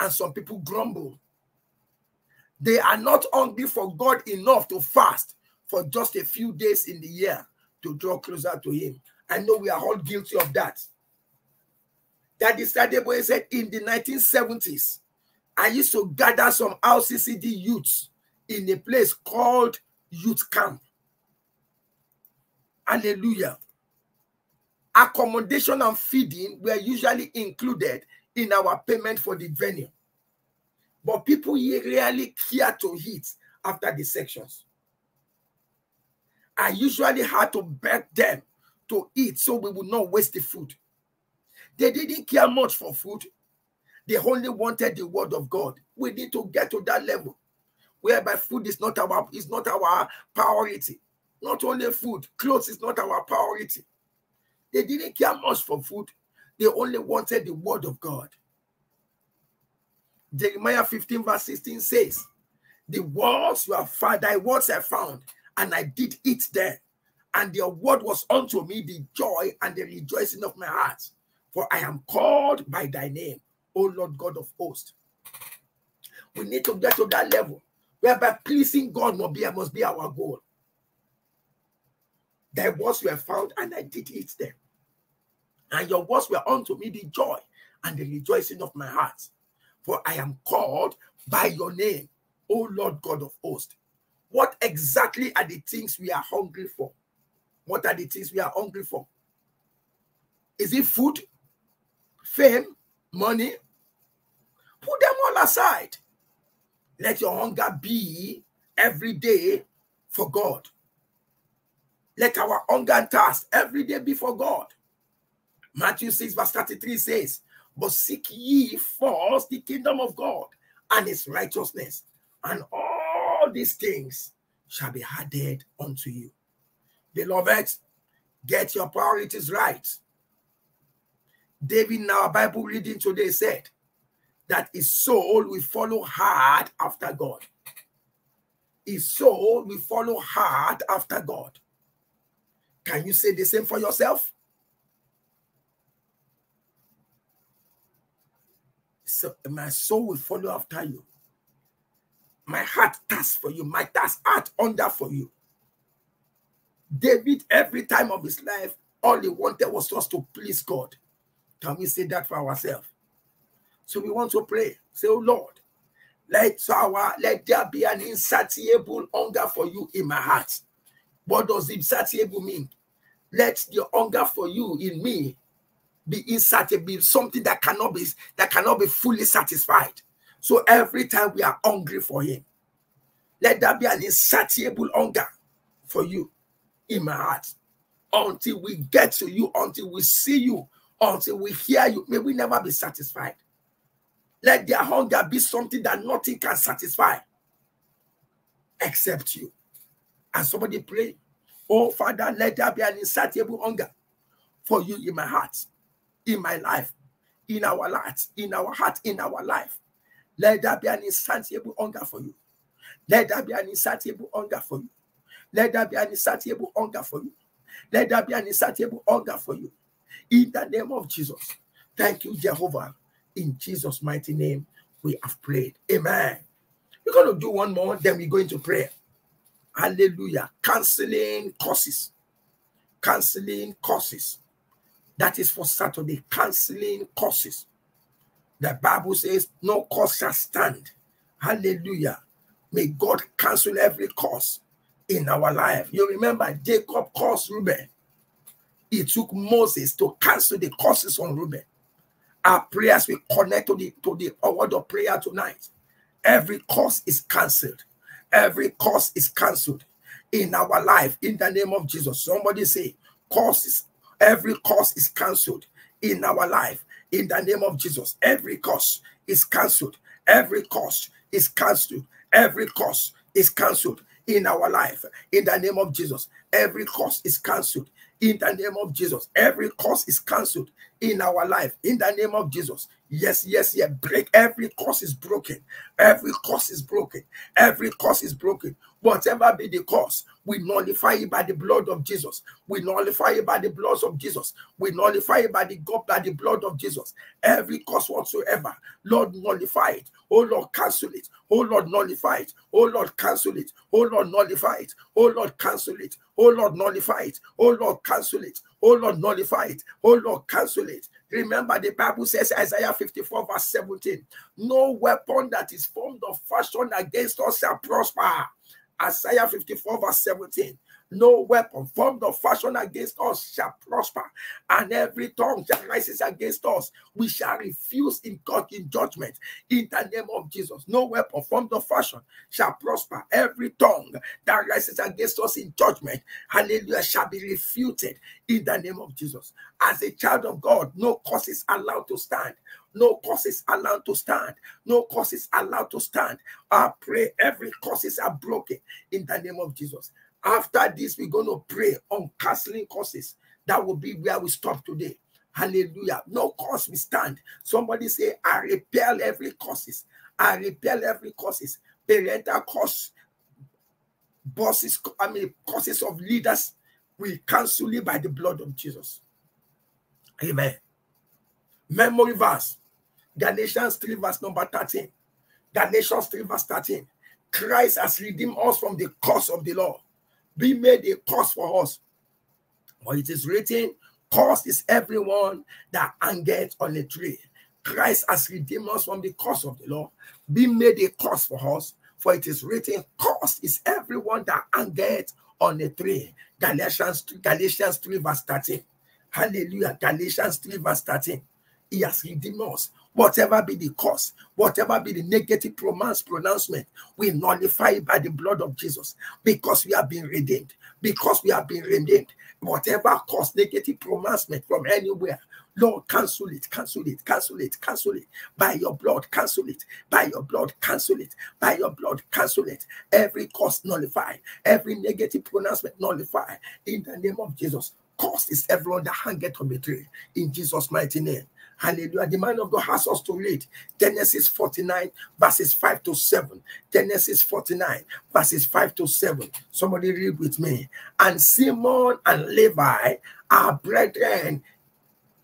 and some people grumble. They are not hungry for God enough to fast for just a few days in the year to draw closer to him. I know we are all guilty of that. Daddy Adeboye said in the 1970s, I used to gather some RCCG youths in a place called Youth Camp. Hallelujah. Accommodation and feeding were usually included in our payment for the venue. But people rarely care to eat after the sections. I usually had to beg them to eat so we would not waste the food. They didn't care much for food. They only wanted the word of God. We need to get to that level whereby food is not our is not our priority. Not only food, clothes is not our priority. They didn't care much for food. They only wanted the word of God. Jeremiah 15, verse 16 says, The words you have found, thy words I found, and I did eat there. And your word was unto me the joy and the rejoicing of my heart. For I am called by thy name, O Lord God of hosts. We need to get to that level whereby pleasing God must be, must be our goal. Thy words were found, and I did eat them. And your words were unto me the joy and the rejoicing of my heart. For I am called by your name, O Lord God of hosts. What exactly are the things we are hungry for? What are the things we are hungry for? Is it food, fame, money? Put them all aside. Let your hunger be every day for God. Let our hunger and thirst every day be for God. Matthew 6, verse 33 says, But seek ye first the kingdom of God and his righteousness, and all all these things shall be added unto you. Beloved, get your priorities right. David in our Bible reading today said that his soul will follow hard after God. His soul will follow hard after God. Can you say the same for yourself? So my soul will follow after you. My heart thirsts for you. My thirst heart under for you. David, every time of his life, all he wanted was just to please God. Can we say that for ourselves? So we want to pray. Say, Oh Lord, let our let there be an insatiable hunger for you in my heart. What does insatiable mean? Let the hunger for you in me be insatiable, something that cannot be that cannot be fully satisfied. So every time we are hungry for him, let that be an insatiable hunger for you in my heart. Until we get to you, until we see you, until we hear you, may we never be satisfied. Let their hunger be something that nothing can satisfy except you. And somebody pray, Oh, Father, let there be an insatiable hunger for you in my heart, in my life, in our lives, in our heart, in our life. Let there be an insatiable hunger for you. Let there be an insatiable hunger for you. Let there be an insatiable hunger for you. Let there be an insatiable hunger for you. In the name of Jesus. Thank you, Jehovah. In Jesus' mighty name, we have prayed. Amen. We're going to do one more, then we're going to pray. Hallelujah. Canceling courses. Canceling courses. That is for Saturday. Canceling courses. The Bible says, No course shall stand. Hallelujah. May God cancel every curse in our life. You remember Jacob cursed Reuben. It took Moses to cancel the curses on Reuben. Our prayers will connect to the to the word of prayer tonight. Every curse is cancelled. Every curse is cancelled in our life in the name of Jesus. Somebody say, curses. Every curse is cancelled in our life in the name of Jesus. Every curse is cancelled. Every curse is cancelled. Every curse is cancelled in our life in the name of Jesus. Every curse is cancelled in the name of Jesus. Every curse is cancelled in our life in the name of Jesus. Yes, yes, yes. Break every curse is broken. Every curse is broken. Every curse is broken. Whatever be the cause, we nullify it by the blood of Jesus. We nullify it by the blood of Jesus. We nullify it by the God, by the blood of Jesus. Every cause whatsoever, Lord, nullify it. Oh Lord, cancel it. Oh Lord, nullify it. Oh Lord, cancel it. Oh Lord, nullify it. Oh Lord, cancel it. Oh Lord, nullify it. Oh Lord, cancel it. Oh Lord, nullify it. Oh Lord, cancel it. Remember, the Bible says, Isaiah 54, verse 17, no weapon that is formed of fashion against us shall prosper. Isaiah 54, verse 17. No weapon formed of fashion against us shall prosper, and every tongue that rises against us, we shall refuse in God in judgment. In the name of Jesus, no weapon formed of fashion shall prosper. Every tongue that rises against us in judgment, hallelujah, shall be refuted in the name of Jesus. As a child of God, no cause is allowed to stand. No cause is allowed to stand. No cause is allowed to stand. I pray every causes are broken in the name of Jesus. After this, we're going to pray on canceling causes. That will be where we stop today. Hallelujah. No cause we stand. Somebody say, I repel every causes. I repel every causes. Parental cause, bosses, I mean, causes of leaders. We cancel it by the blood of Jesus. Amen. Memory verse. Galatians 3, verse number 13. Galatians 3, verse 13. Christ has redeemed us from the curse of the law be made a cause for us. For it is written, Cause is everyone that hangeth on a tree. Christ has redeemed us from the curse of the law. Be made a cause for us. For it is written, Cause is everyone that hangeth on a tree. Galatians, Galatians 3, verse 13. Hallelujah. Galatians 3, verse 13. He has redeemed us Whatever be the cause, whatever be the negative pronounce, pronouncement, we nullify it by the blood of Jesus because we have been redeemed. Because we have been redeemed. Whatever cause negative pronouncement from anywhere, Lord, cancel it, cancel it, cancel it, cancel it. By your blood, cancel it. By your blood, cancel it. By your blood, cancel it. Every cause nullify. Every negative pronouncement nullify. In the name of Jesus. Cause is everyone that hangeth on the tree. In Jesus' mighty name. Hallelujah. The man of God has us to read Genesis 49, verses 5 to 7. Genesis 49, verses 5 to 7. Somebody read with me. And Simon and Levi are brethren,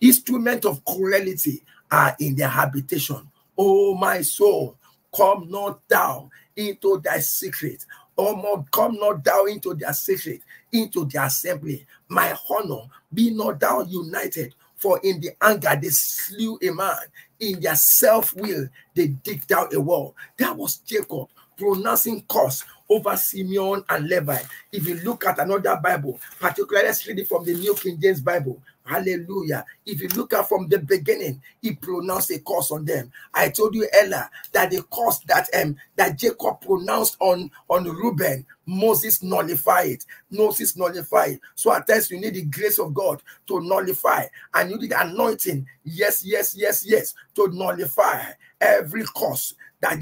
instrument of cruelty are in their habitation. Oh, my soul, come not down into thy secret. Oh, come not down into their secret, into the assembly. My honor, be not thou united for in the anger, they slew a man. In their self will, they digged out a wall. That was Jacob pronouncing curse over Simeon and Levi. If you look at another Bible, particularly read it from the New King James Bible. Hallelujah. If you look at from the beginning, he pronounced a curse on them. I told you earlier that the curse that um that Jacob pronounced on, on Reuben Moses nullified. Moses nullified. So at times you need the grace of God to nullify, and you need anointing. Yes, yes, yes, yes, to nullify every curse. Look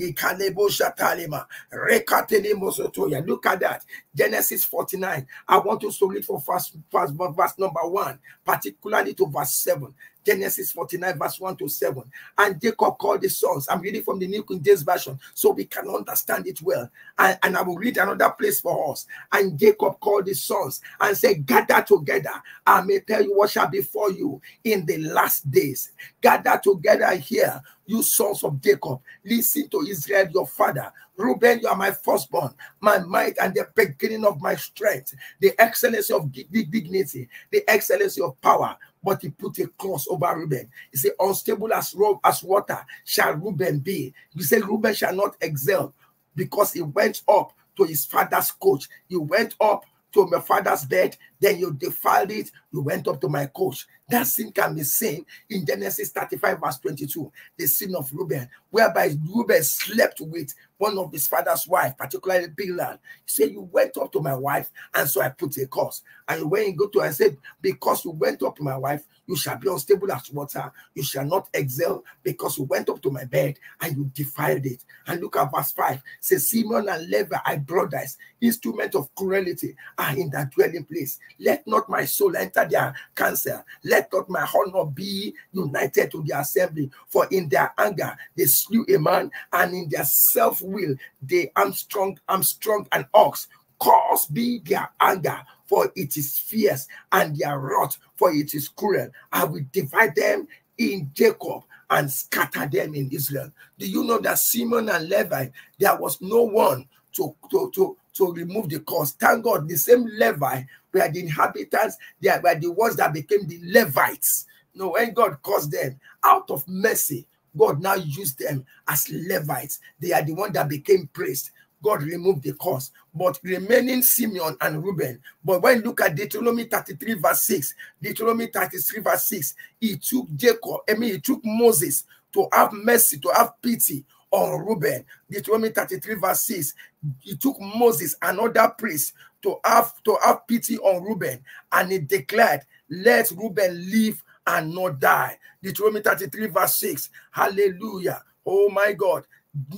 at that. Genesis 49. I want to read for first, first verse number one, particularly to verse 7. Genesis 49, verse 1 to 7. And Jacob called the sons. I'm reading from the New King James Version so we can understand it well. And, and I will read another place for us. And Jacob called the sons and said, Gather together. I may tell you what shall befall you in the last days. Gather together here, you sons of Jacob. Listen to Israel, your father. Reuben, you are my firstborn, my might, and the beginning of my strength, the excellency of dignity, the excellency of power but he put a cross over Reuben. He said, Unstable as, as water shall Reuben be. He said, Reuben shall not excel because he went up to his father's coach. He went up to my father's bed, then you defiled it, you went up to my coach. That sin can be seen in Genesis 35, verse 22, the sin of Reuben, whereby Reuben slept with one of his father's wife, particularly Bilhah. He said, You went up to my wife, and so I put a curse. And when you go to, I said, Because you went up to my wife, you shall be unstable as water. You shall not excel because you went up to my bed and you defiled it. And look at verse 5. Says Simon and Levi, I brothers, instrument of cruelty, are in that dwelling place. Let not my soul enter their counsel. Let not my honor be united to the assembly. For in their anger they slew a man, and in their self-will they Armstrong, Armstrong and ox. Cause be their anger, for it is fierce, and their wrath, for it is cruel. I will divide them in Jacob and scatter them in Israel. Do you know that Simon and Levi, there was no one to, to, to, to remove the cause. Thank God, the same Levi were the inhabitants, they were the ones that became the Levites. No, when God caused them out of mercy, God now used them as Levites. They are the one that became priests. God removed the cause, but remaining Simeon and Reuben. But when you look at Deuteronomy 33, verse 6, Deuteronomy 33, verse 6, he took Jacob, I mean, he took Moses to have mercy, to have pity on Reuben. Deuteronomy 33, verse 6. He took Moses, another priest, to have to have pity on Reuben, and he declared, Let Reuben live and not die. Deuteronomy 33, verse 6. Hallelujah. Oh my God.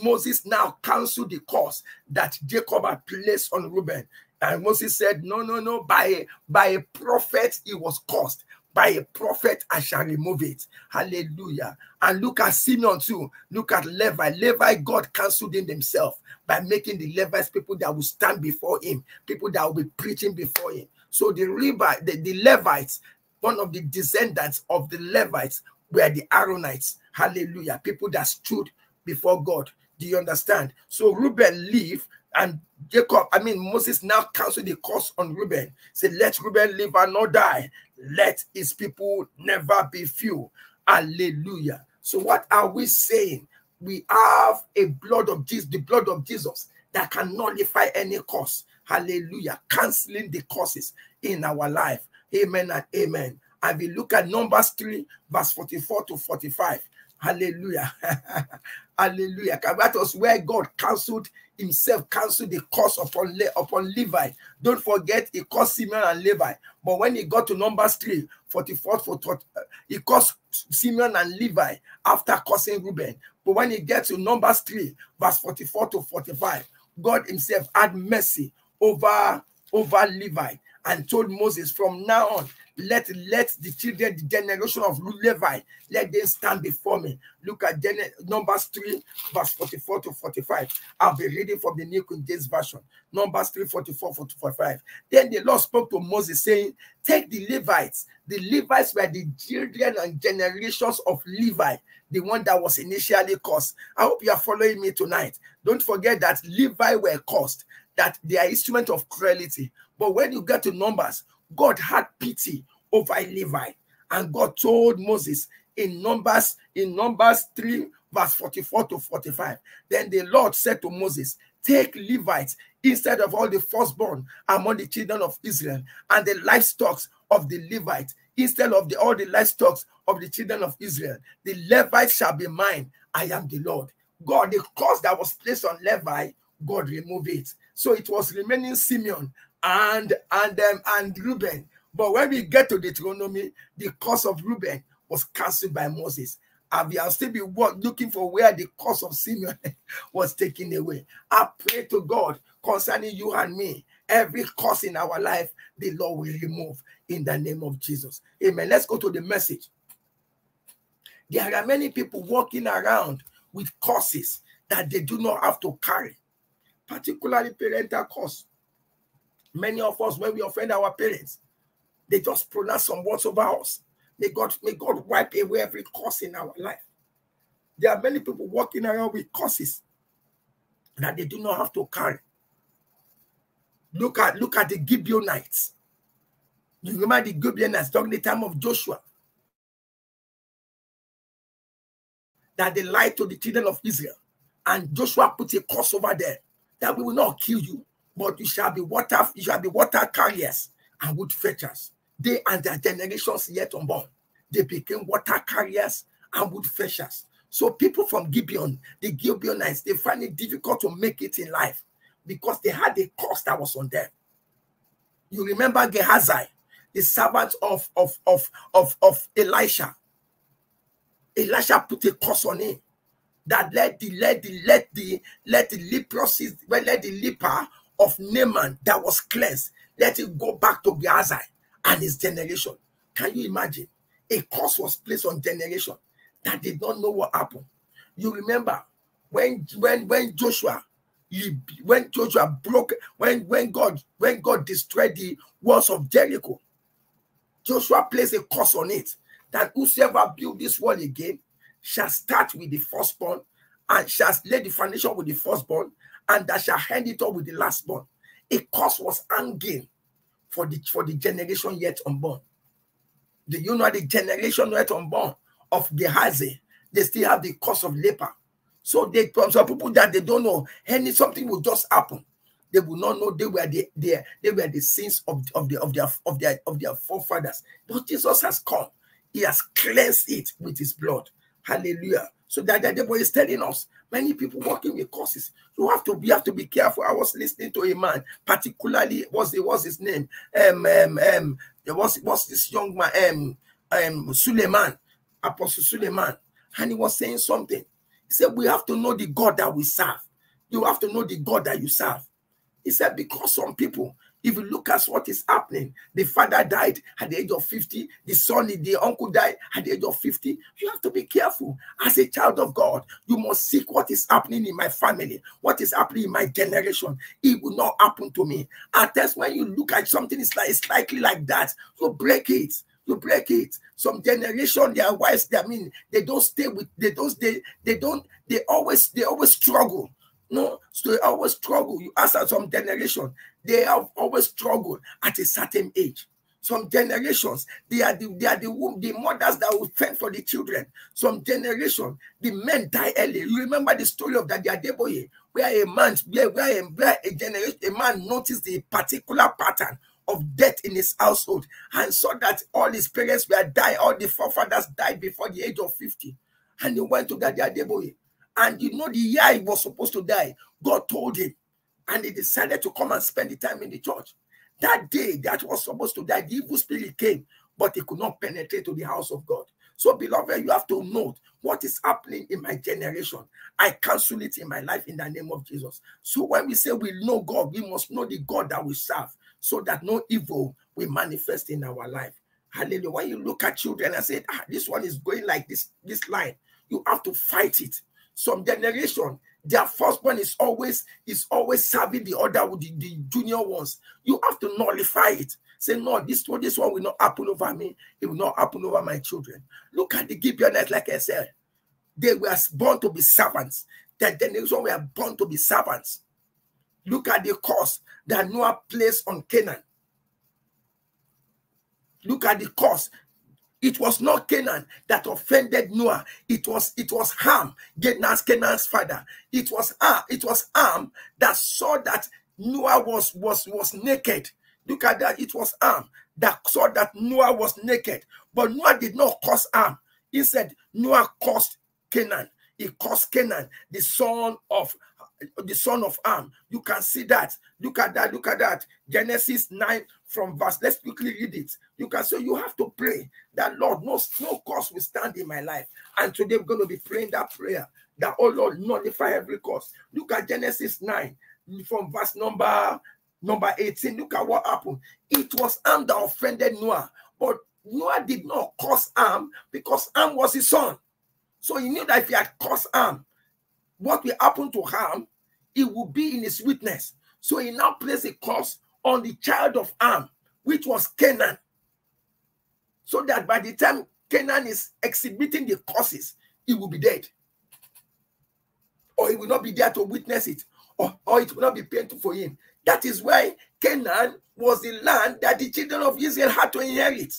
Moses now canceled the curse that Jacob had placed on Reuben. And Moses said, No, no, no, by a, by a prophet it was caused by a prophet I shall remove it. Hallelujah. And look at Simeon too. Look at Levi. Levi, God cancelled in themselves by making the Levites people that will stand before him, people that will be preaching before him. So the Levi, the, the Levites, one of the descendants of the Levites were the Aaronites. Hallelujah. People that stood before God. Do you understand? So Reuben lived and Jacob, I mean, Moses now canceled the curse on Reuben. Said, let Reuben live and not die. Let his people never be few. Hallelujah. So what are we saying? We have a blood of Jesus, the blood of Jesus that can nullify any curse. Hallelujah. Canceling the curses in our life. Amen and amen. I will look at Numbers 3, verse 44 to 45. Hallelujah. Hallelujah. That was where God cancelled himself, cancelled the curse upon, upon Levi. Don't forget, he cursed Simeon and Levi. But when he got to Numbers 3, 44, 44 uh, he cursed Simeon and Levi after cursing Reuben. But when he gets to Numbers 3, verse 44 to 45, God himself had mercy over, over Levi and told Moses, from now on, let let the children, the generation of Levi, let them stand before me. Look at Gen Numbers 3, verse 44 to 45. I'll be reading from the New King James Version. Numbers 3, 44 to 45. Then the Lord spoke to Moses, saying, Take the Levites. The Levites were the children and generations of Levi, the one that was initially cursed. I hope you are following me tonight. Don't forget that Levi were cursed, that they are instrument of cruelty. But when you get to Numbers, God had pity over Levi. And God told Moses in Numbers, in Numbers 3, verse 44 to 45. Then the Lord said to Moses, Take Levites instead of all the firstborn among the children of Israel, and the livestock of the Levites, instead of the, all the livestock of the children of Israel. The Levites shall be mine. I am the Lord. God, the curse that was placed on Levi, God remove it. So it was remaining Simeon and and um, and Reuben. But when we get to Deuteronomy, the curse of Reuben was cancelled by Moses. And we are still be looking for where the curse of Simeon was taken away. I pray to God concerning you and me. Every curse in our life, the Lord will remove in the name of Jesus. Amen. Let's go to the message. There are many people walking around with curses that they do not have to carry, particularly parental curse. Many of us, when we offend our parents, they just pronounce some words over us. May God, may God wipe away every curse in our life. There are many people walking around with curses that they do not have to carry. Look at look at the Gibeonites. You remember the Gibeonites during the time of Joshua that they lied to the children of Israel, and Joshua put a curse over them that we will not kill you, but you shall be water, you shall be water carriers and wood fetchers. They and their generations yet unborn, they became water carriers and wood fetchers. So people from Gibeon, the Gibeonites, they find it difficult to make it in life because they had a curse that was on them. You remember Gehazi, the servant of, of, of, of, of Elisha. Elisha put a curse on him that let the let the let the let the leprosy well, let the leper of Naaman that was cleansed let it go back to Gehazi and his generation. Can you imagine? A curse was placed on generation that did not know what happened. You remember when when when Joshua he, when Joshua broke when when God when God destroyed the walls of Jericho, Joshua placed a curse on it that whosoever build this wall again shall start with the firstborn and shall lay the foundation with the firstborn and that shall hand it up with the last lastborn. A curse was hanging for the for the generation yet unborn. Do you know the generation yet unborn of Gehazi? They still have the curse of leper. So they some people that they don't know any something will just happen. They will not know they were the they, they were the sins of, of the of their of their of their forefathers. But Jesus has come. He has cleansed it with his blood. Hallelujah. So that the devil is telling us many people working with curses. You have to be have to be careful. I was listening to a man, particularly what's the what's his name? Um um um was was this young man um um Suleman, Apostle Suleman, and he was saying something. He said, We have to know the God that we serve. You have to know the God that you serve. He said, because some people if you look at what is happening, the father died at the age of 50, the son, the uncle died at the age of 50. You have to be careful. As a child of God, you must seek what is happening in my family, what is happening in my generation. It will not happen to me. At that's when you look at something, it's like it's likely like that. You break it you break it. Some generation, their wives, they, I mean, they don't stay with, they don't, they, they don't, they always, they always struggle. No, so they always struggle. You ask some generation, they have always struggled at a certain age. Some generations, they are the they are the, the mothers that will fend for the children. Some generation, the men die early. You remember the story of that Adeboye, where a man, where, where, a, where a generation, a man noticed the particular pattern of death in his household and saw that all his parents were dying, all the forefathers died before the age of 50. And he went to Daddy Adeboye. And you know the year he was supposed to die, God told him and he decided to come and spend the time in the church. That day that was supposed to die, the evil spirit came, but he could not penetrate to the house of God. So, beloved, you have to note what is happening in my generation. I cancel it in my life in the name of Jesus. So, when we say we know God, we must know the God that we serve so that no evil will manifest in our life. Hallelujah. When you look at children and say, ah, this one is going like this, this line, you have to fight it. Some generation, their firstborn is always is always serving the other with the, the junior ones. You have to nullify it. Say, no, this one, this one will not happen over me. It will not happen over my children. Look at the Gibeonites, like I said. They were born to be servants. That generation were born to be servants. Look at the curse that Noah placed on Canaan. Look at the curse it was not Canaan that offended Noah. It was it was Ham, Canaan's, Canaan's father. It was ah, it was Ham that saw that Noah was was was naked. Look at that. It was Ham that saw that Noah was naked. But Noah did not curse Ham. He said Noah cursed Canaan. He cursed Canaan, the son of the son of Ham. You can see that. Look at that. Look at that. Genesis 9 from verse. Let's quickly read it. You can so you have to pray that Lord, no, no cause will stand in my life. And today we're going to be praying that prayer that oh Lord, nullify every cause. Look at Genesis 9 from verse number number 18. Look at what happened. It was Ham that offended Noah, but Noah did not cause Ham because Ham was his son. So he knew that if he had caused Ham, what will happen to Ham, it will be in his witness. So he now placed a curse on the child of Ham, which was Canaan. So that by the time Canaan is exhibiting the curses, he will be dead. Or he will not be there to witness it, or, or it will not be painful for him. That is why Canaan was the land that the children of Israel had to inherit.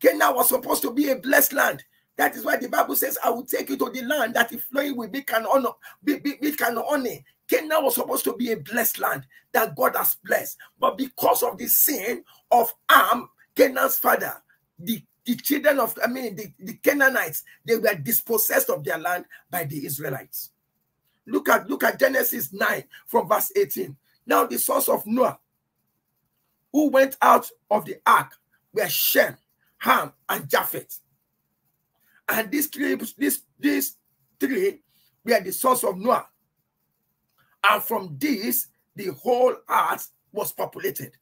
Canaan was supposed to be a blessed land. That is why the Bible says, I will take you to the land that is flowing with milk and honor, milk honey. Canaan was supposed to be a blessed land that God has blessed. But because of the sin of Ham, Canaan's father, the, the children of, I mean, the, the Canaanites, they were dispossessed of their land by the Israelites. Look at look at Genesis 9 from verse 18. Now the sons of Noah who went out of the ark were Shem, Ham, and Japheth. And these three, these, three were the sons of Noah. And from this, the whole earth was populated.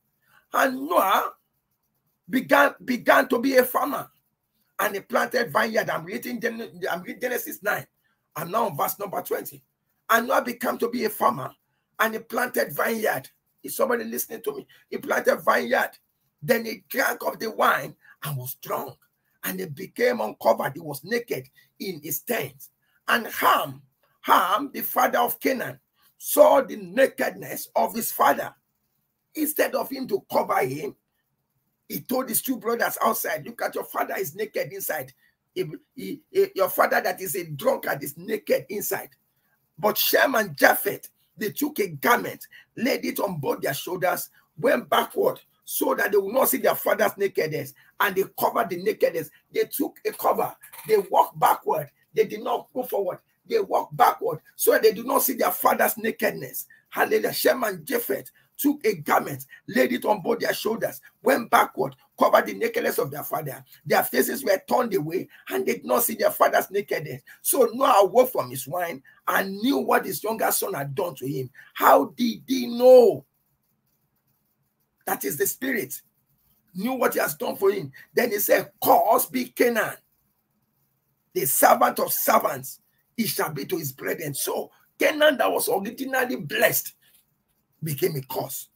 And Noah began, began to be a farmer. And he planted vineyard. I'm reading, I'm reading Genesis 9. I'm now verse number 20. And Noah became to be a farmer. And he planted vineyard. Is somebody listening to me? He planted vineyard. Then he drank of the wine and was drunk and he became uncovered. He was naked in his tent. And Ham, Ham, the father of Canaan, saw the nakedness of his father. Instead of him to cover him, he told his two brothers outside, Look at your father is naked inside. He, he, he, your father that is a drunkard is naked inside. But Shem and Japheth, they took a garment, laid it on both their shoulders, went backward so that they will not see their father's nakedness and they covered the nakedness. They took a cover, they walked backward, they did not go forward, they walked backward so they do not see their father's nakedness. Hallelujah. Shem and Japheth took a garment, laid it on both their shoulders, went backward, covered the nakedness of their father. Their faces were turned away and they did not see their father's nakedness. So Noah awoke from his wine and knew what his younger son had done to him. How did he know? That is the spirit. Knew what he has done for him. Then he said, Cause be Canaan, the servant of servants, he shall be to his brethren. So Canaan, that was originally blessed, became a curse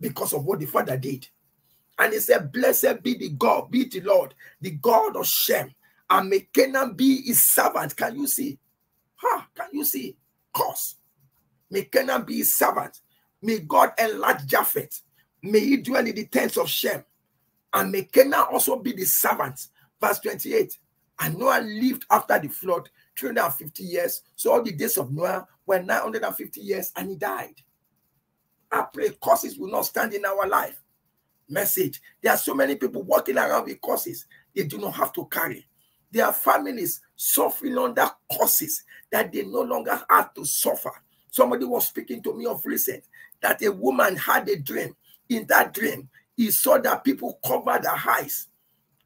because of what the father did. And he said, Blessed be the God, be the Lord, the God of Shem, and may Canaan be his servant. Can you see? Ha, can you see? Curse. May Canaan be his servant. May God enlarge Japheth. May he dwell in the tents of Shem. And may Canaan also be the servant. Verse 28. And Noah lived after the flood 350 years. So all the days of Noah were 950 years and he died. I pray curses will not stand in our life. Message. There are so many people walking around with curses they do not have to carry. There are families suffering under curses that they no longer have to suffer. Somebody was speaking to me of recent that a woman had a dream. In that dream, he saw that people covered their eyes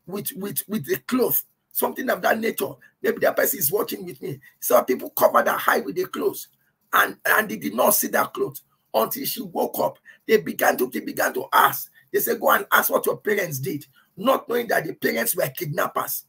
with, with, with a cloth, something of that nature. Maybe that person is watching with me. So people covered their eye with a cloth, and, and they did not see that cloth until she woke up. They began to they began to ask. They said, Go and ask what your parents did, not knowing that the parents were kidnappers.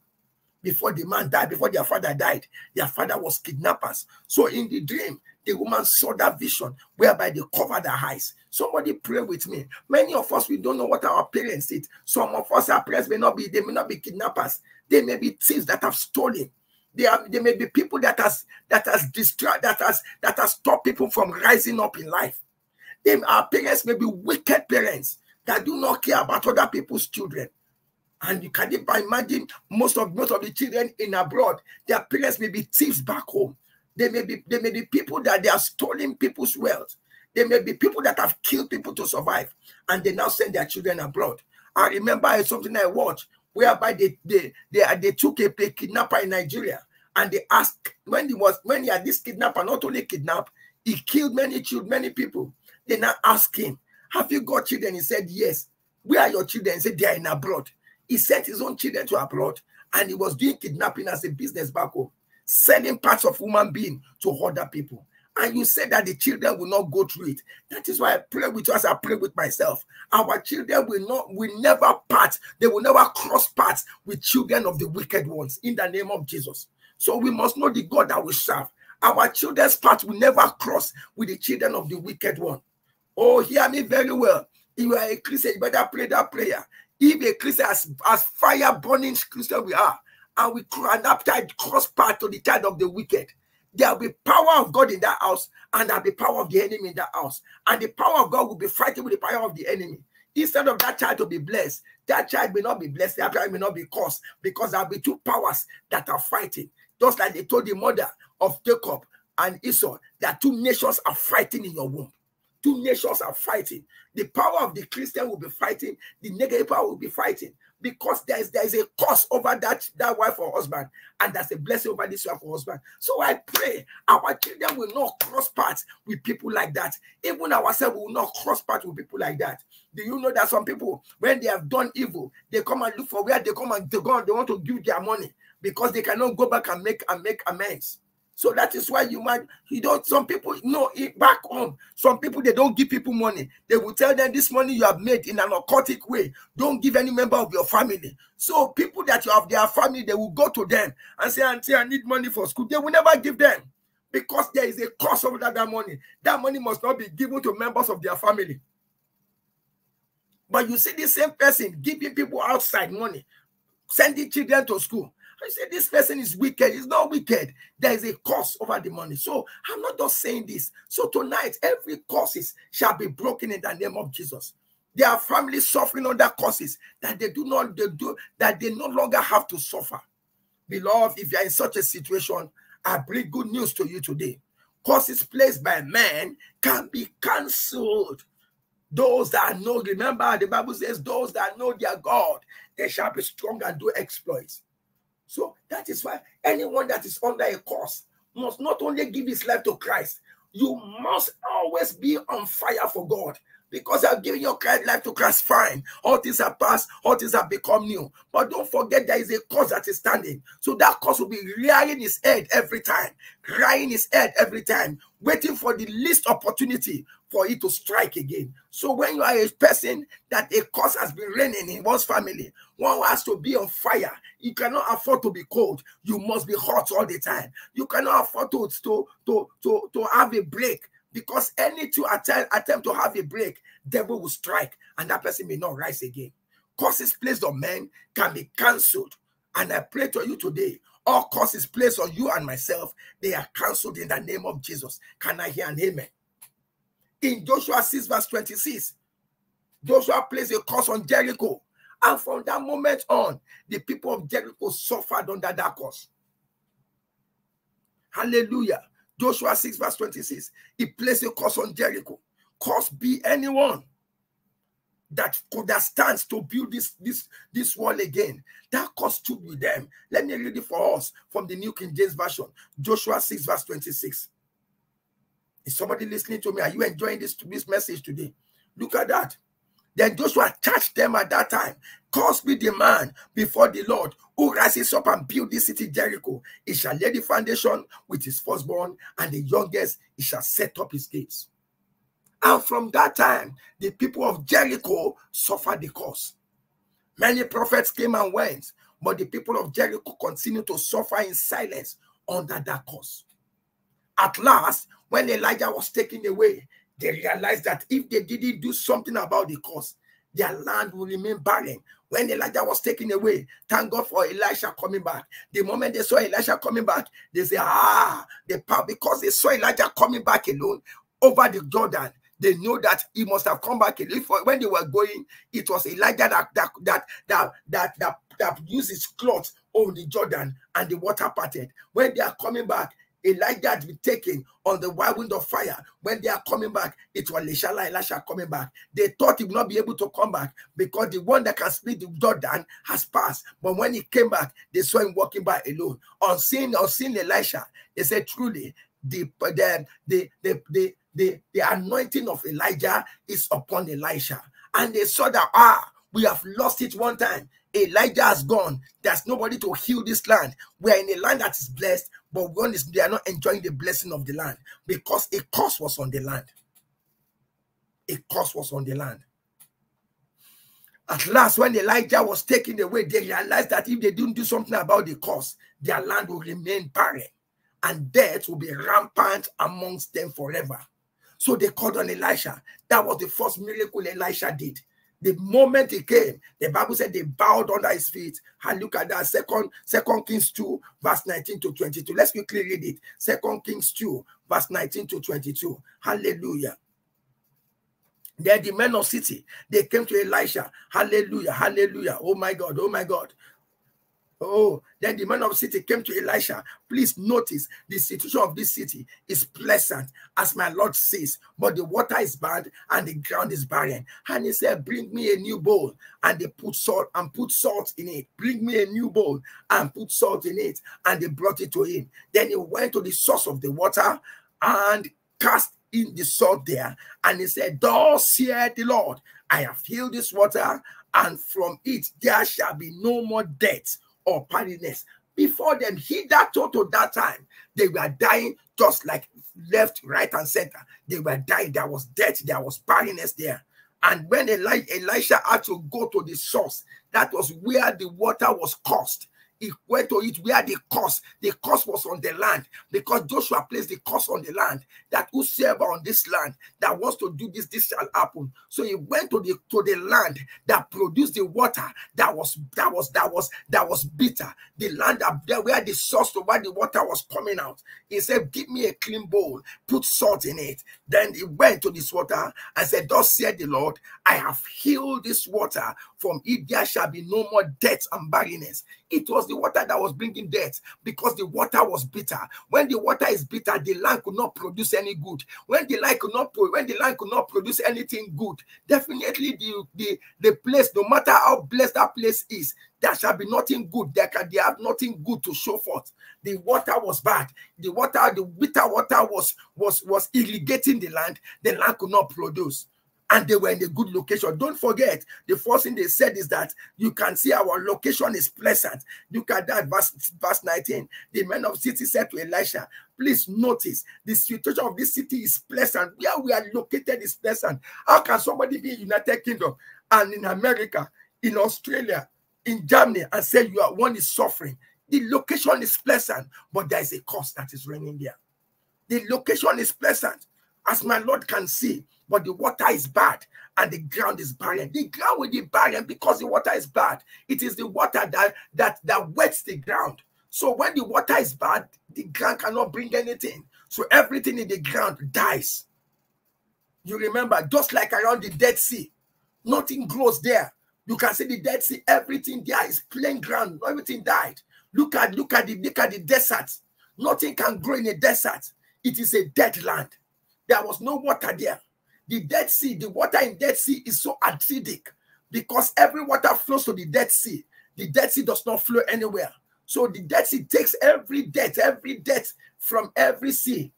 Before the man died, before their father died, their father was kidnappers. So in the dream, the woman saw that vision whereby they covered their eyes. Somebody pray with me. Many of us, we don't know what our parents did. Some of us, our parents may not be, they may not be kidnappers. They may be thieves that have stolen. They, are, they may be people that has that has destroyed, that has that has stopped people from rising up in life. They, our parents may be wicked parents that do not care about other people's children. And you can imagine most of most of the children in abroad, their parents may be thieves back home. They may be they may be people that they are stealing people's wealth. They may be people that have killed people to survive, and they now send their children abroad. I remember something I watched whereby they they they, uh, they took a, a kidnapper in Nigeria And they asked when he was when he had this kidnapper, not only kidnapped, he killed many children, many people. They now asked him, Have you got children? He said, Yes. Where are your children? He said, They are in abroad. He sent his own children to abroad and he was doing kidnapping as a business back home, selling parts of human being to other people. And you said that the children will not go through it. That is why I pray with you as I pray with myself. Our children will not, will never part, they will never cross paths with children of the wicked ones in the name of Jesus. So we must know the God that we serve. Our children's path will never cross with the children of the wicked one. Oh, hear me very well. If you are a Christian, you better pray that prayer. If a Christian, as, as fire burning Christian we are, and we can appetite cross path to the child of the wicked, there will be power of God in that house, and there'll be power of the enemy in that house. And the power of God will be fighting with the power of the enemy. Instead of that child to be blessed, that child may not be blessed, that child may not be cursed, because there'll be two powers that are fighting. Just like they told the mother of Jacob and Esau, that two nations are fighting in your womb. Two nations are fighting. The power of the Christian will be fighting, the negative power will be fighting because there is there is a curse over that that wife or husband, and there's a blessing over this wife or husband. So I pray our children will not cross paths with people like that. Even ourselves will not cross paths with people like that. Do you know that some people, when they have done evil, they come and look for where they come and they go they want to give their money because they cannot go back and make and make amends. So that is why you might, you don't, some people know it back home. Some people, they don't give people money. They will tell them this money you have made in an occultic way. Don't give any member of your family. So people that you have their family, they will go to them and say, Auntie, I need money for school. They will never give them because there is a cost of that, that money. That money must not be given to members of their family. But you see the same person giving people outside money, sending children to school. I say this person is wicked. It's not wicked. There is a curse over the money. So I'm not just saying this. So tonight, every curses shall be broken in the name of Jesus. There are families suffering under curses that they do not they do that they no longer have to suffer. Beloved, if you are in such a situation, I bring good news to you today. Curses placed by men can be cancelled. Those that know, remember the Bible says, those that know their God, they shall be strong and do exploits. So that is why anyone that is under a curse must not only give his life to Christ, you must always be on fire for God because are giving your life to Christ. Fine, all things are past, all things have become new. But don't forget there is a cause that is standing. So that cause will be rearing his head every time, crying his head every time, waiting for the least opportunity for it to strike again. So when you are a person that a curse has been raining in one's family, one has to be on fire. You cannot afford to be cold. You must be hot all the time. You cannot afford to, to, to, to, to have a break because any to attempt, attempt to have a break, devil will strike and that person may not rise again. Curses placed on men can be cancelled. And I pray to you today, all curses placed on you and myself, they are cancelled in the name of Jesus. Can I hear an amen? In Joshua 6, verse 26, Joshua placed a curse on Jericho. And from that moment on, the people of Jericho suffered under that curse. Hallelujah. Joshua 6, verse 26. He placed a curse on Jericho. Curse be anyone that could have stands to build this, this, this wall again. That curse stood with them. Let me read it for us from the New King James Version. Joshua 6, verse 26. Is somebody listening to me? Are you enjoying this, this message today? Look at that. Then Joshua touched them at that time. Cause be the man before the Lord who rises up and build this city Jericho. He shall lay the foundation with his firstborn, and the youngest he shall set up his gates. And from that time, the people of Jericho suffered the curse. Many prophets came and went, but the people of Jericho continued to suffer in silence under that curse. At last, when Elijah was taken away, they realized that if they didn't do something about the cause, their land will remain barren. When Elijah was taken away, thank God for Elisha coming back. The moment they saw Elisha coming back, they say, Ah, the power, because they saw Elijah coming back alone over the Jordan, they know that he must have come back. When they were going, it was Elijah that that that that that, that, that used his cloth over the Jordan and the water parted. When they are coming back, Elijah had been taken on the whirlwind of fire. When they are coming back, it was Elisha, Elisha coming back. They thought he would not be able to come back because the one that can split the Jordan has passed. But when he came back, they saw him walking by alone. On seeing, on seeing Elisha, they said, truly, the, the, the, the, the, the, the anointing of Elijah is upon Elisha. And they saw that, ah, we have lost it one time. Elijah has gone. There's nobody to heal this land. We are in a land that is blessed, but one is they are not enjoying the blessing of the land because a curse was on the land. A curse was on the land. At last, when Elijah was taken away, they realized that if they didn't do something about the curse, their land will remain barren and death will be rampant amongst them forever. So they called on Elisha. That was the first miracle Elisha did. The moment he came, the Bible said they bowed under his feet. And look at that, second, second Kings 2, verse 19 to 22. Let's quickly read it. Second Kings 2, verse 19 to 22. Hallelujah. Then the men of city, they came to Elisha. Hallelujah, hallelujah. Oh my God, oh my God. Oh, then the man of the city came to Elisha. Please notice the situation of this city is pleasant, as my Lord says, but the water is bad and the ground is barren. And he said, Bring me a new bowl, and they put salt and put salt in it. Bring me a new bowl and put salt in it. And they brought it to him. Then he went to the source of the water and cast in the salt there. And he said, Thus saith the Lord, I have healed this water, and from it there shall be no more death or barrenness. Before them, he that to that time, they were dying just like left, right, and center. They were dying. There was death, there was barrenness there. And when Eli Elisha had to go to the source, that was where the water was caused he went to it where the curse, the curse was on the land, because Joshua placed the curse on the land that whosoever on this land that wants to do this, this shall happen. So he went to the to the land that produced the water that was that was that was that was bitter, the land there where the source of where the water was coming out. He said, Give me a clean bowl, put salt in it. Then he went to this water and said, Thus said the Lord, I have healed this water from it there shall be no more death and barrenness. It was the water that was bringing death because the water was bitter. When the water is bitter, the land could not produce any good. When the land could not when the land could not produce anything good, definitely the, the, the place, no matter how blessed that place is, there shall be nothing good. There can they have nothing good to show forth. The water was bad. The water, the bitter water was was was irrigating the land. The land could not produce and they were in a good location. Don't forget, the first thing they said is that you can see our location is pleasant. Look at that, verse, verse 19. The men of city said to Elisha, please notice the situation of this city is pleasant. Where we are located is pleasant. How can somebody be in United Kingdom and in America, in Australia, in Germany, and say you are one is suffering? The location is pleasant, but there is a cost that is reigning there. The location is pleasant, as my Lord can see but the water is bad and the ground is barren. The ground will be barren because the water is bad. It is the water that that that wets the ground. So when the water is bad, the ground cannot bring anything. So everything in the ground dies. You remember, just like around the Dead Sea, nothing grows there. You can see the Dead Sea, everything there is plain ground, everything died. Look at look at the look at the desert. Nothing can grow in a desert. It is a dead land. There was no water there. The Dead Sea, the water in Dead Sea is so acidic because every water flows to the Dead Sea. The Dead Sea does not flow anywhere. So the Dead Sea takes every debt, every debt from every sea.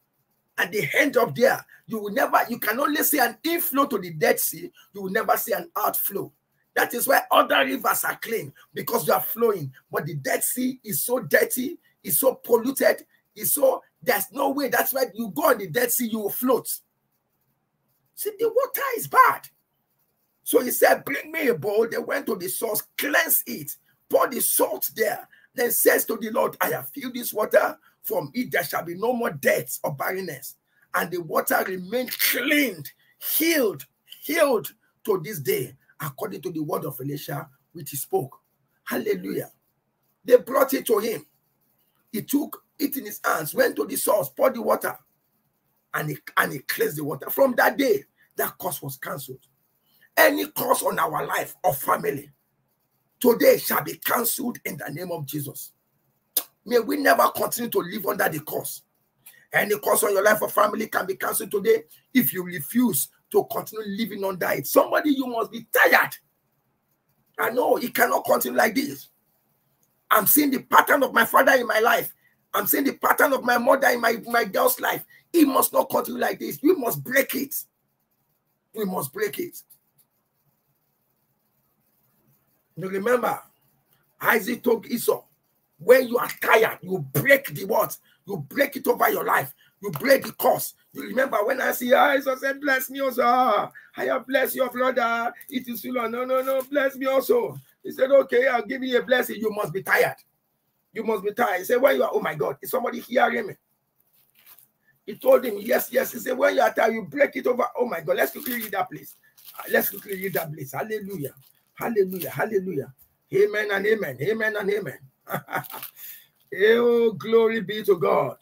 At the end of there, you will never, you can only see an inflow to the Dead Sea. You will never see an outflow. That is why other rivers are clean because they are flowing. But the Dead Sea is so dirty, is so polluted, is so, there's no way. That's why you go on the Dead Sea, you will float. See, the water is bad. So he said, Bring me a bowl. They went to the source, cleanse it, pour the salt there. Then says to the Lord, I have filled this water. From it there shall be no more death or barrenness. And the water remained cleaned, healed, healed to this day, according to the word of Elisha, which he spoke. Hallelujah. They brought it to him. He took it in his hands, went to the source, poured the water, and he, and he cleansed the water. From that day, that curse was cancelled. Any curse on our life or family today shall be cancelled in the name of Jesus. May we never continue to live under the curse. Any curse on your life or family can be cancelled today if you refuse to continue living on that. Somebody, you must be tired. I know it cannot continue like this. I'm seeing the pattern of my father in my life. I'm seeing the pattern of my mother in my, my girl's life. It must not continue like this. We must break it. We must break it. You remember, Isaac told Esau, when you are tired, you break the words, You break it over your life. You break the curse. You remember when I see Isaac said, Bless me also. I have blessed your brother. It is too long. No, no, no, bless me also. He said, Okay, I'll give you a blessing. You must be tired. You must be tired. He said, When you are, oh my God, is somebody hearing me? He told him, Yes, yes. He said, When you are tired, you break it over. Oh my God, let's quickly read that place. Let's quickly read that place. Hallelujah. Hallelujah. Hallelujah. Amen and amen. Amen and amen. oh, glory be to God.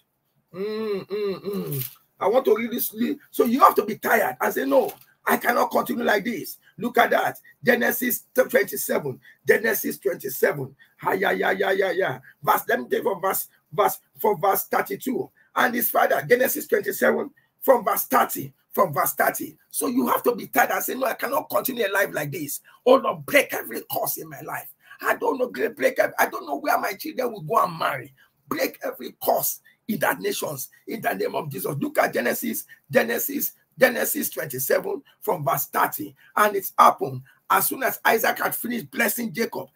Mm, mm, mm. I want to read this. So you have to be tired and say, No, I cannot continue like this. Look at that. Genesis 27. Genesis 27. Ha, yeah, yeah, yeah, yeah, yeah. Verse, let me take from verse, verse, from verse 32. And his father, Genesis 27, from verse 30 from verse 30. So you have to be tired and say, No, I cannot continue a life like this. Oh Lord, break every curse in my life. I don't know, break I don't know where my children will go and marry. Break every curse in that nations in the name of Jesus. Look at Genesis, Genesis, Genesis 27 from verse 30. And it's happened as soon as Isaac had finished blessing Jacob.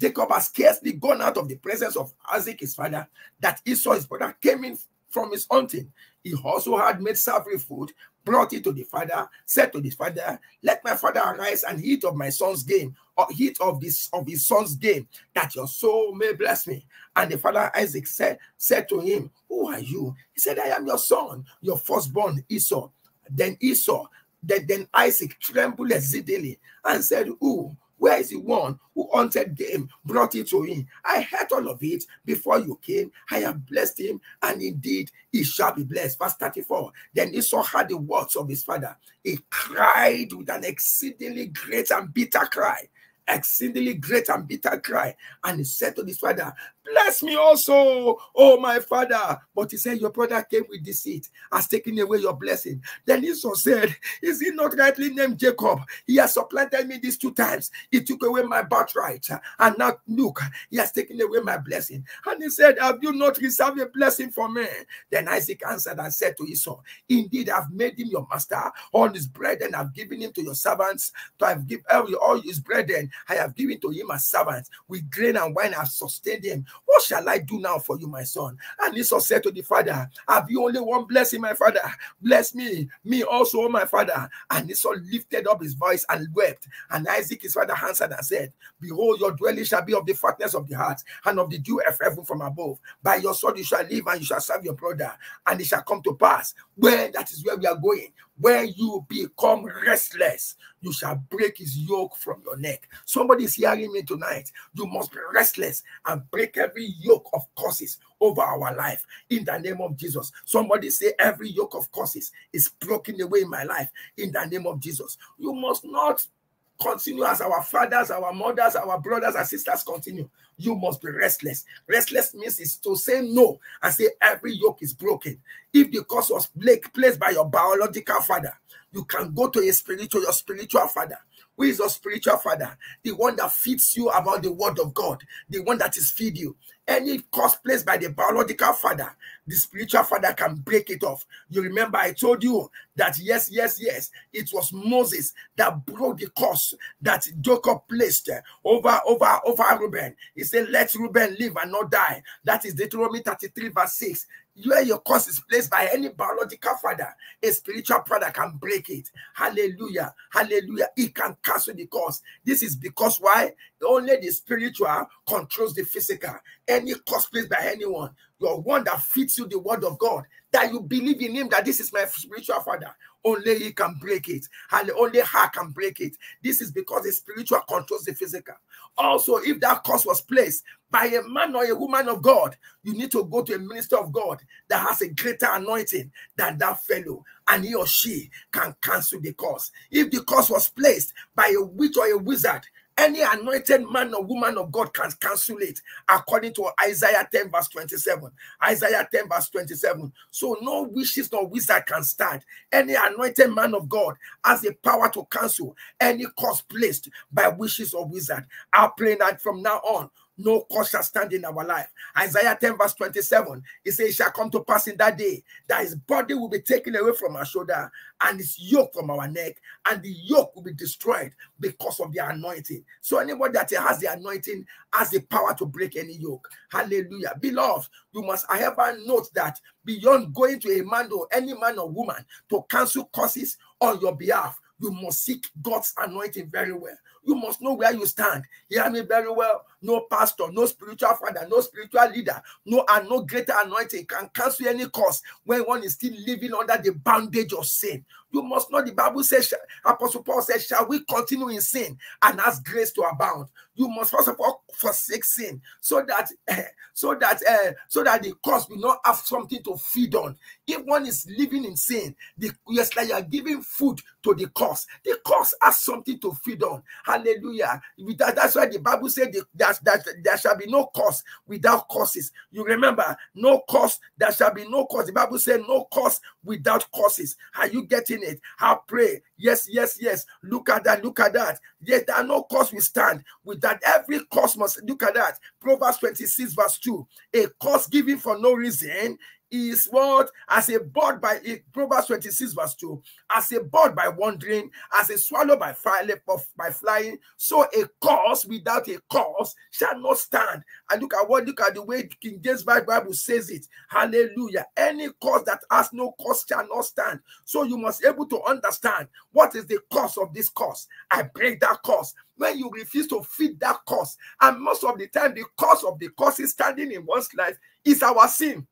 Jacob has scarcely gone out of the presence of Isaac, his father, that Esau, his brother, came in from his hunting. He also had made savory food, brought it to the father, said to the father, Let my father arise and eat of my son's game, or eat of this of his son's game, that your soul may bless me. And the father Isaac said, said to him, Who are you? He said, I am your son, your firstborn Esau. Then Esau, then, then Isaac trembled exceedingly and said, Who? Where is the one who hunted game, brought it to him? I heard all of it before you came. I have blessed him, and indeed he shall be blessed. Verse 34. Then Esau heard the words of his father. He cried with an exceedingly great and bitter cry exceedingly great and bitter cry. And he said to his father, Bless me also, oh my father. But he said, Your brother came with deceit, has taken away your blessing. Then Esau said, Is he not rightly named Jacob? He has supplanted me these two times. He took away my birthright. And now look, he has taken away my blessing. And he said, Have you not reserved a blessing for me? Then Isaac answered and said to Esau, Indeed, I've made him your master. All his bread and I've given him to your servants. To have given all his bread and I have given to him as servants. With grain and wine I've sustained him. What shall I do now for you, my son? And Esau said to the father, Have you only one blessing, my father? Bless me, me also, my father. And Esau lifted up his voice and wept. And Isaac, his father, answered and said, Behold, your dwelling shall be of the fatness of the heart and of the dew of heaven from above. By your sword you shall live and you shall serve your brother. And it shall come to pass when that is where we are going when you become restless, you shall break his yoke from your neck. Somebody is hearing me tonight. You must be restless and break every yoke of curses over our life in the name of Jesus. Somebody say, Every yoke of curses is broken away in my life in the name of Jesus. You must not continue as our fathers, our mothers, our brothers and sisters continue. You must be restless. Restless means is to say no and say every yoke is broken. If the cause was placed by your biological father, you can go to a spiritual, your spiritual father. Who is your spiritual father? The one that feeds you about the word of God, the one that is feed you. Any cause placed by the biological father, the spiritual father can break it off. You remember, I told you that yes, yes, yes, it was Moses that broke the curse that Jacob placed over, over, over Reuben. He said, Let Reuben live and not die. That is Deuteronomy 33, verse 6 where your curse is placed by any biological father, a spiritual father can break it. Hallelujah. Hallelujah. He can cancel the curse. This is because why? Only the spiritual controls the physical. Any curse placed by anyone, your one that fits you the word of God, that you believe in him that this is my spiritual father. Only he can break it. And only her can break it. This is because the spiritual controls the physical. Also, if that curse was placed by a man or a woman of God, you need to go to a minister of God that has a greater anointing than that fellow, and he or she can cancel the curse. If the curse was placed by a witch or a wizard, Any anointed man or woman of God can cancel it, according to Isaiah 10, verse 27. Isaiah 10, verse 27. So no wishes nor wizard can stand. Any anointed man of God has the power to cancel any curse placed by wishes or wizard. I pray that from now on, no cause shall stand in our life. Isaiah 10, verse 27, it says, It shall come to pass in that day that his body will be taken away from our shoulder and his yoke from our neck, and the yoke will be destroyed because of the anointing. So, anybody that has the anointing has the power to break any yoke. Hallelujah. Beloved, you must ever note that beyond going to a man or any man or woman to cancel curses on your behalf, you must seek God's anointing very well. You must know where you stand. Hear me very well. No pastor, no spiritual father, no spiritual leader, no and no greater anointing can cancel any cause when one is still living under the bondage of sin. You must know the Bible says, Apostle Paul says, Shall we continue in sin and ask grace to abound? You must first of all forsake sin so that uh, so that uh, so that the cause will not have something to feed on. If one is living in sin, the yes, like you are giving food to the cause. The cause has something to feed on. Hallelujah. That, that's why the Bible said that, that there shall be no cause without causes. You remember, no cause, there shall be no cause. The Bible said no cause without causes. Are you getting it? I pray. Yes, yes, yes. Look at that. Look at that. Yes, there are no cause we stand. With that, every cause must look at that. Proverbs 26, verse 2. A cause given for no reason is what? As a bird by Proverbs 26 verse 2 as a bird by wandering as a swallow by flying by flying so a cause without a cause shall not stand. And look at what look at the way King James Bible says it. Hallelujah. Any cause that has no cause shall not stand. So you must able to understand what is the cause of this cause I break that cause when you refuse to feed that cause and most of the time the cause of the cause is standing in one's life is our sin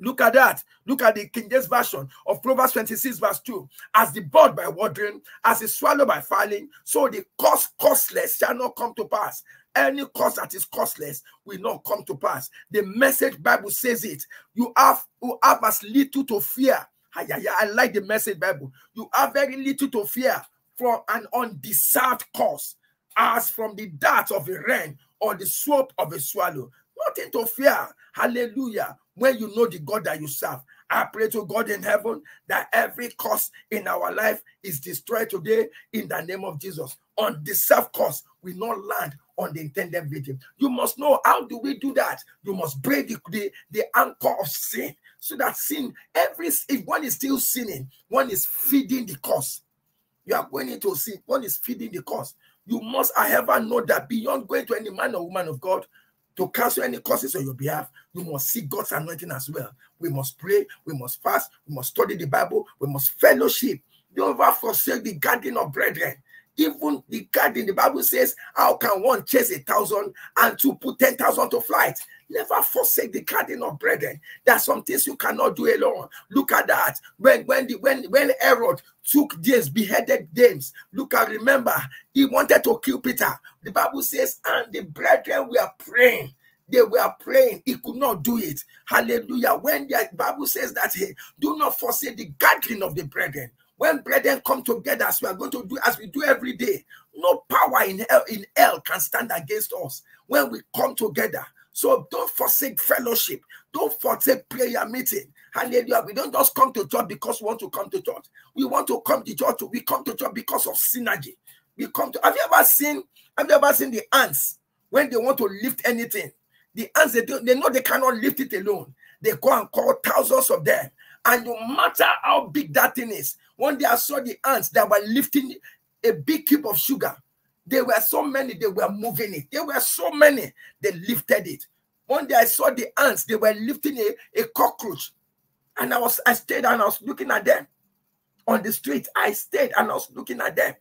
Look at that. Look at the King James Version of Proverbs 26, verse 2. As the bird by watering, as the swallow by falling, so the cost costless shall not come to pass. Any cost that is costless will not come to pass. The message Bible says it. You have, you have as little to fear. I like the message Bible. You have very little to fear from an undeserved cause, as from the dart of a wren or the swoop of a swallow. Nothing to fear. Hallelujah when you know the God that you serve. I pray to God in heaven that every cause in our life is destroyed today in the name of Jesus. On the self cause, we not land on the intended victim. You must know how do we do that? You must break the, the, the anchor of sin so that sin, every if one is still sinning, one is feeding the cause. You are going into sin, one is feeding the cause. You must, I ever know that beyond going to any man or woman of God, to cancel any curses on your behalf, you must seek God's anointing as well. We must pray, we must fast, we must study the Bible, we must fellowship. Don't ever forsake the garden of brethren. Even the garden, the Bible says, How can one chase a thousand and to put ten thousand to flight? Never forsake the garden of brethren. There are some things you cannot do alone. Look at that. When when the when when Herod took James, beheaded James. Look at remember, he wanted to kill Peter. The Bible says, and the brethren were praying. They were praying. He could not do it. Hallelujah. When the Bible says that, hey, do not forsake the gathering of the brethren. When brethren come together, as we are going to do, as we do every day, no power in hell, in hell can stand against us. When we come together, so don't forsake fellowship. Don't forsake prayer meeting. Hallelujah. We don't just come to church because we want to come to church. We want to come to church. We come to church because of synergy. We come to. Have you ever seen? Have you ever seen the ants when they want to lift anything? The ants they do, they know they cannot lift it alone. They go and call thousands of them. And no matter how big that thing is, one day I saw the ants that were lifting a big cube of sugar. There were so many, they were moving it. There were so many, they lifted it. One day I saw the ants, they were lifting a, a cockroach. And I was I stayed and I was looking at them on the street. I stayed and I was looking at them.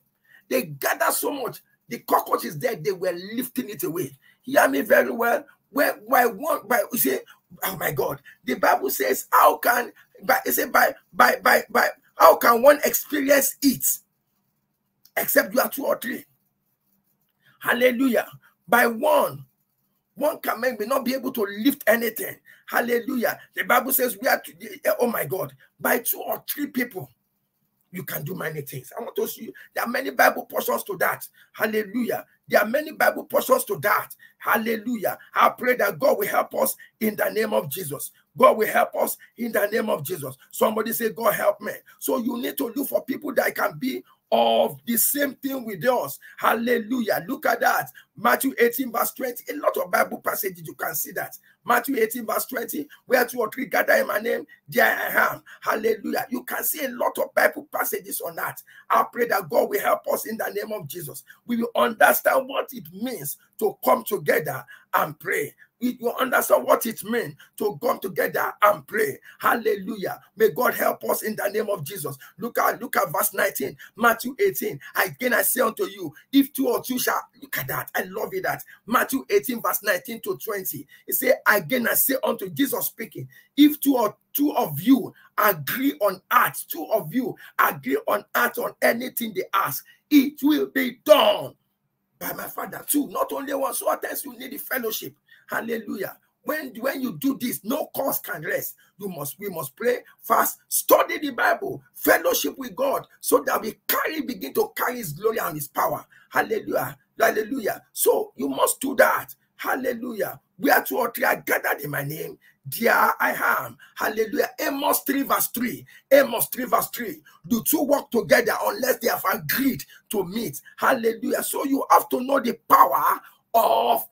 They gathered so much. The cockroach is there, they were lifting it away. Hear me very well. Where by one by you say, oh my God, the Bible says, How can by it say by by by by how can one experience it except you are two or three? Hallelujah. By one, one can may not be able to lift anything. Hallelujah. The Bible says we are, to, oh my God, by two or three people. you can do many things. I want to see you. There are many Bible portions to that. Hallelujah. There are many Bible portions to that. Hallelujah. I pray that God will help us in the name of Jesus. God will help us in the name of Jesus. Somebody say, God help me. So you need to look for people that can be of the same thing with us. Hallelujah. Look at that. Matthew 18, verse 20. A lot of Bible passages, you can see that. Matthew 18, verse 20, where two or three gather in my name, there I am. Hallelujah. You can see a lot of Bible passages on that. I pray that God will help us in the name of Jesus. We will understand what it means to come together and pray you understand what it means to come together and pray. Hallelujah. May God help us in the name of Jesus. Look at look at verse 19, Matthew 18. Again, I say unto you, if two or two shall look at that. I love it that Matthew 18, verse 19 to 20. It say, Again, I say unto Jesus speaking, if two or two of you agree on earth, two of you agree on earth on anything they ask, it will be done by my father too. Not only one, so at times you need the fellowship. Hallelujah. When, when you do this, no cause can rest. You must we must pray fast, study the Bible, fellowship with God, so that we carry begin to carry his glory and his power. Hallelujah. Hallelujah. So you must do that. Hallelujah. We are two or three are gathered in my name. There I am. Hallelujah. Amos 3 verse 3. Amos 3 verse 3. Do two work together unless they have agreed to meet. Hallelujah. So you have to know the power of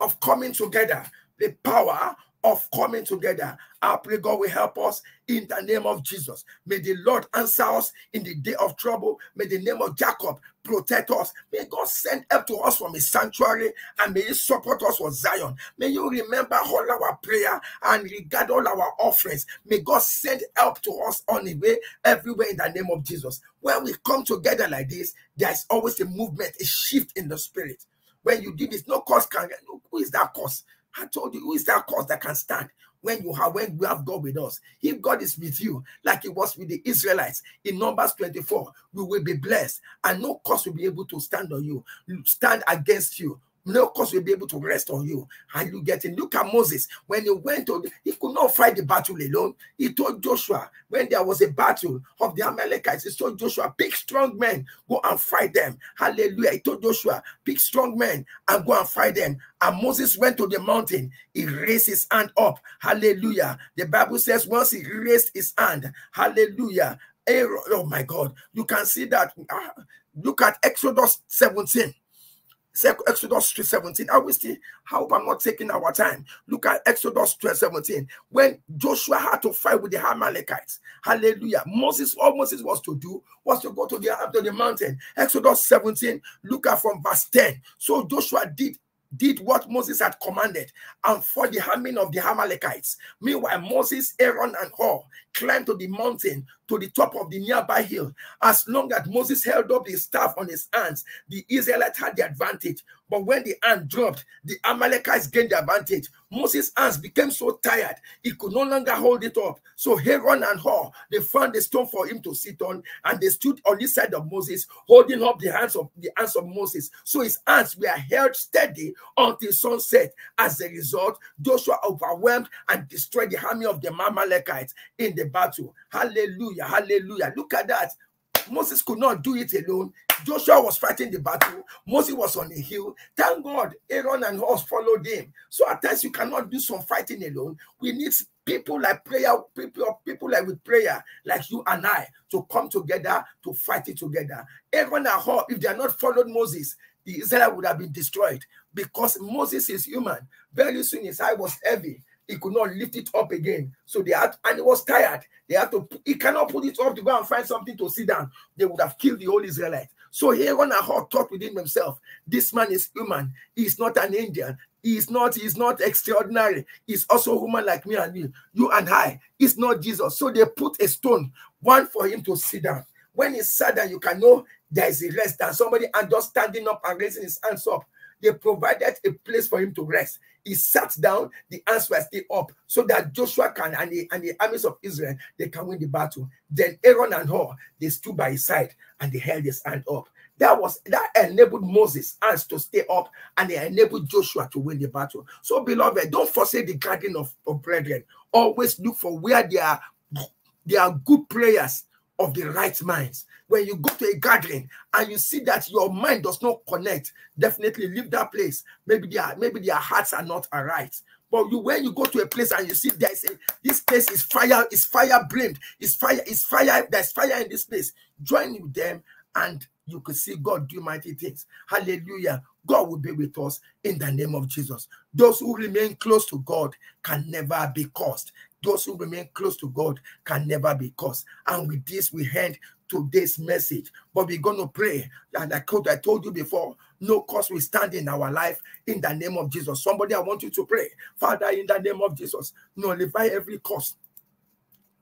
of coming together, the power of coming together. I pray God will help us in the name of Jesus. May the Lord answer us in the day of trouble. May the name of Jacob protect us. May God send help to us from his sanctuary and may he support us for Zion. May you remember all our prayer and regard all our offerings. May God send help to us on the way everywhere in the name of Jesus. When we come together like this, there's always a movement, a shift in the spirit. When you do this, no cause can. Who is that cause? I told you, who is that cause that can stand when you have when we have God with us? If God is with you, like it was with the Israelites in Numbers 24, we will be blessed, and no cause will be able to stand on you, stand against you no cause will be able to rest on you. And you get in. Look at Moses when he went to, he could not fight the battle alone. He told Joshua when there was a battle of the Amalekites, he told Joshua, pick strong men, go and fight them. Hallelujah. He told Joshua, pick strong men and go and fight them. And Moses went to the mountain. He raised his hand up. Hallelujah. The Bible says once he raised his hand, hallelujah. Oh my God. You can see that. Uh, look at Exodus 17. Exodus 17. I will see how I'm not taking our time. Look at Exodus 17. When Joshua had to fight with the Amalekites. Hallelujah. Moses, all Moses was to do was to go to the, to the mountain. Exodus 17. Look at from verse 10. So Joshua did did what Moses had commanded and fought the army of the Amalekites. Meanwhile, Moses, Aaron, and Hur climbed to the mountain to the top of the nearby hill. As long as Moses held up his staff on his hands, the Israelites had the advantage. But when the hand dropped, the Amalekites gained the advantage. Moses' hands became so tired, he could no longer hold it up. So Aaron and Hur, they found a stone for him to sit on, and they stood on this side of Moses, holding up the hands of the hands of Moses. So his hands were held steady until sunset. As a result, Joshua overwhelmed and destroyed the army of the Amalekites in the battle. Hallelujah. Hallelujah. Look at that. Moses could not do it alone. Joshua was fighting the battle. Moses was on the hill. Thank God, Aaron and Hur followed him. So at times you cannot do some fighting alone. We need people like prayer, people, people like with prayer, like you and I, to come together to fight it together. Aaron and Hur, if they are not followed Moses, the Israel would have been destroyed because Moses is human. Very soon his eye was heavy he could not lift it up again. So they had, and he was tired. They had to, he cannot put it up to go and find something to sit down. They would have killed the whole Israelite. So Aaron and Hur thought within himself, this man is human. He's not an Indian. He's not, he's not extraordinary. He's also human like me and you. You and I. He's not Jesus. So they put a stone, one for him to sit down. When he sat down, you can know there is a rest. And somebody and just standing up and raising his hands up they provided a place for him to rest. He sat down, the hands were still up, so that Joshua can and the, and the armies of Israel they can win the battle. Then Aaron and Hur they stood by his side and they held his hand up. That was that enabled Moses' hands to stay up, and they enabled Joshua to win the battle. So, beloved, don't forsake the gathering of, of brethren. Always look for where there are there are good prayers of the right minds. When you go to a gathering and you see that your mind does not connect, definitely leave that place. Maybe their maybe their hearts are not alright. But you when you go to a place and you see there's a this place is fire, is fire blamed, is fire, is fire, there's fire in this place. Join with them and you could see God do mighty things. Hallelujah. God will be with us in the name of Jesus. Those who remain close to God can never be cursed. Those who remain close to God can never be cursed. And with this, we end today's message. But we're going to pray. And I told, I told you before, no cause will stand in our life in the name of Jesus. Somebody, I want you to pray. Father, in the name of Jesus, nullify every cause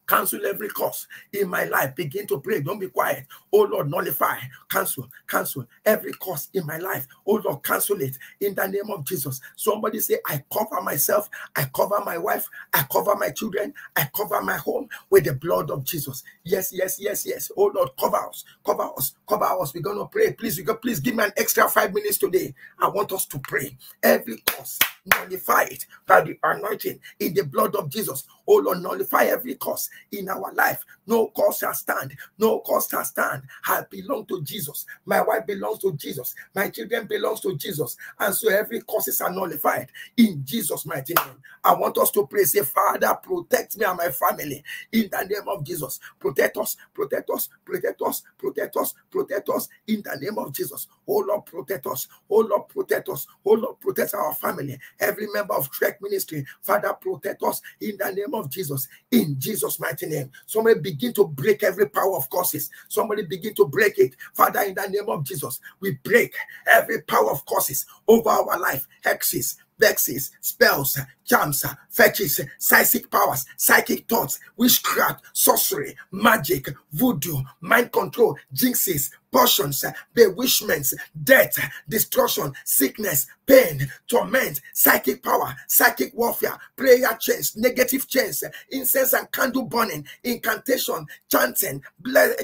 cancel every curse in my life. Begin to pray. Don't be quiet. Oh Lord, nullify, cancel, cancel every curse in my life. Oh Lord, cancel it in the name of Jesus. Somebody say, I cover myself, I cover my wife, I cover my children, I cover my home with the blood of Jesus. Yes, yes, yes, yes. Oh Lord, cover us, cover us, cover us. We're gonna pray. Please, can please give me an extra five minutes today. I want us to pray. Every curse nullify it by the anointing in the blood of Jesus. Oh Lord, nullify every curse in our life. No cause shall stand. No cause shall stand. I belong to Jesus. My wife belongs to Jesus. My children belongs to Jesus. And so every causes are nullified in Jesus' mighty name. I want us to pray. Say, Father, protect me and my family in the name of Jesus. Protect us, protect us, protect us, protect us, protect us in the name of Jesus. Oh Lord, protect us. Oh Lord, protect us. Oh Lord, protect our family. Every member of Trecc Ministry, Father, protect us in the name of Jesus. In Jesus' mighty name. Somebody begin to break every power of curses. Somebody begin to break it. Father, in the name of Jesus, we break every power of curses over our life, hexes, vexes, spells, charms, fetches, psychic powers, psychic thoughts, witchcraft, sorcery, magic, voodoo, mind control, jinxes, portions, bewitchments, death, destruction, sickness, pain, torment, psychic power, psychic warfare, prayer chains, negative chains, incense and candle burning, incantation, chanting,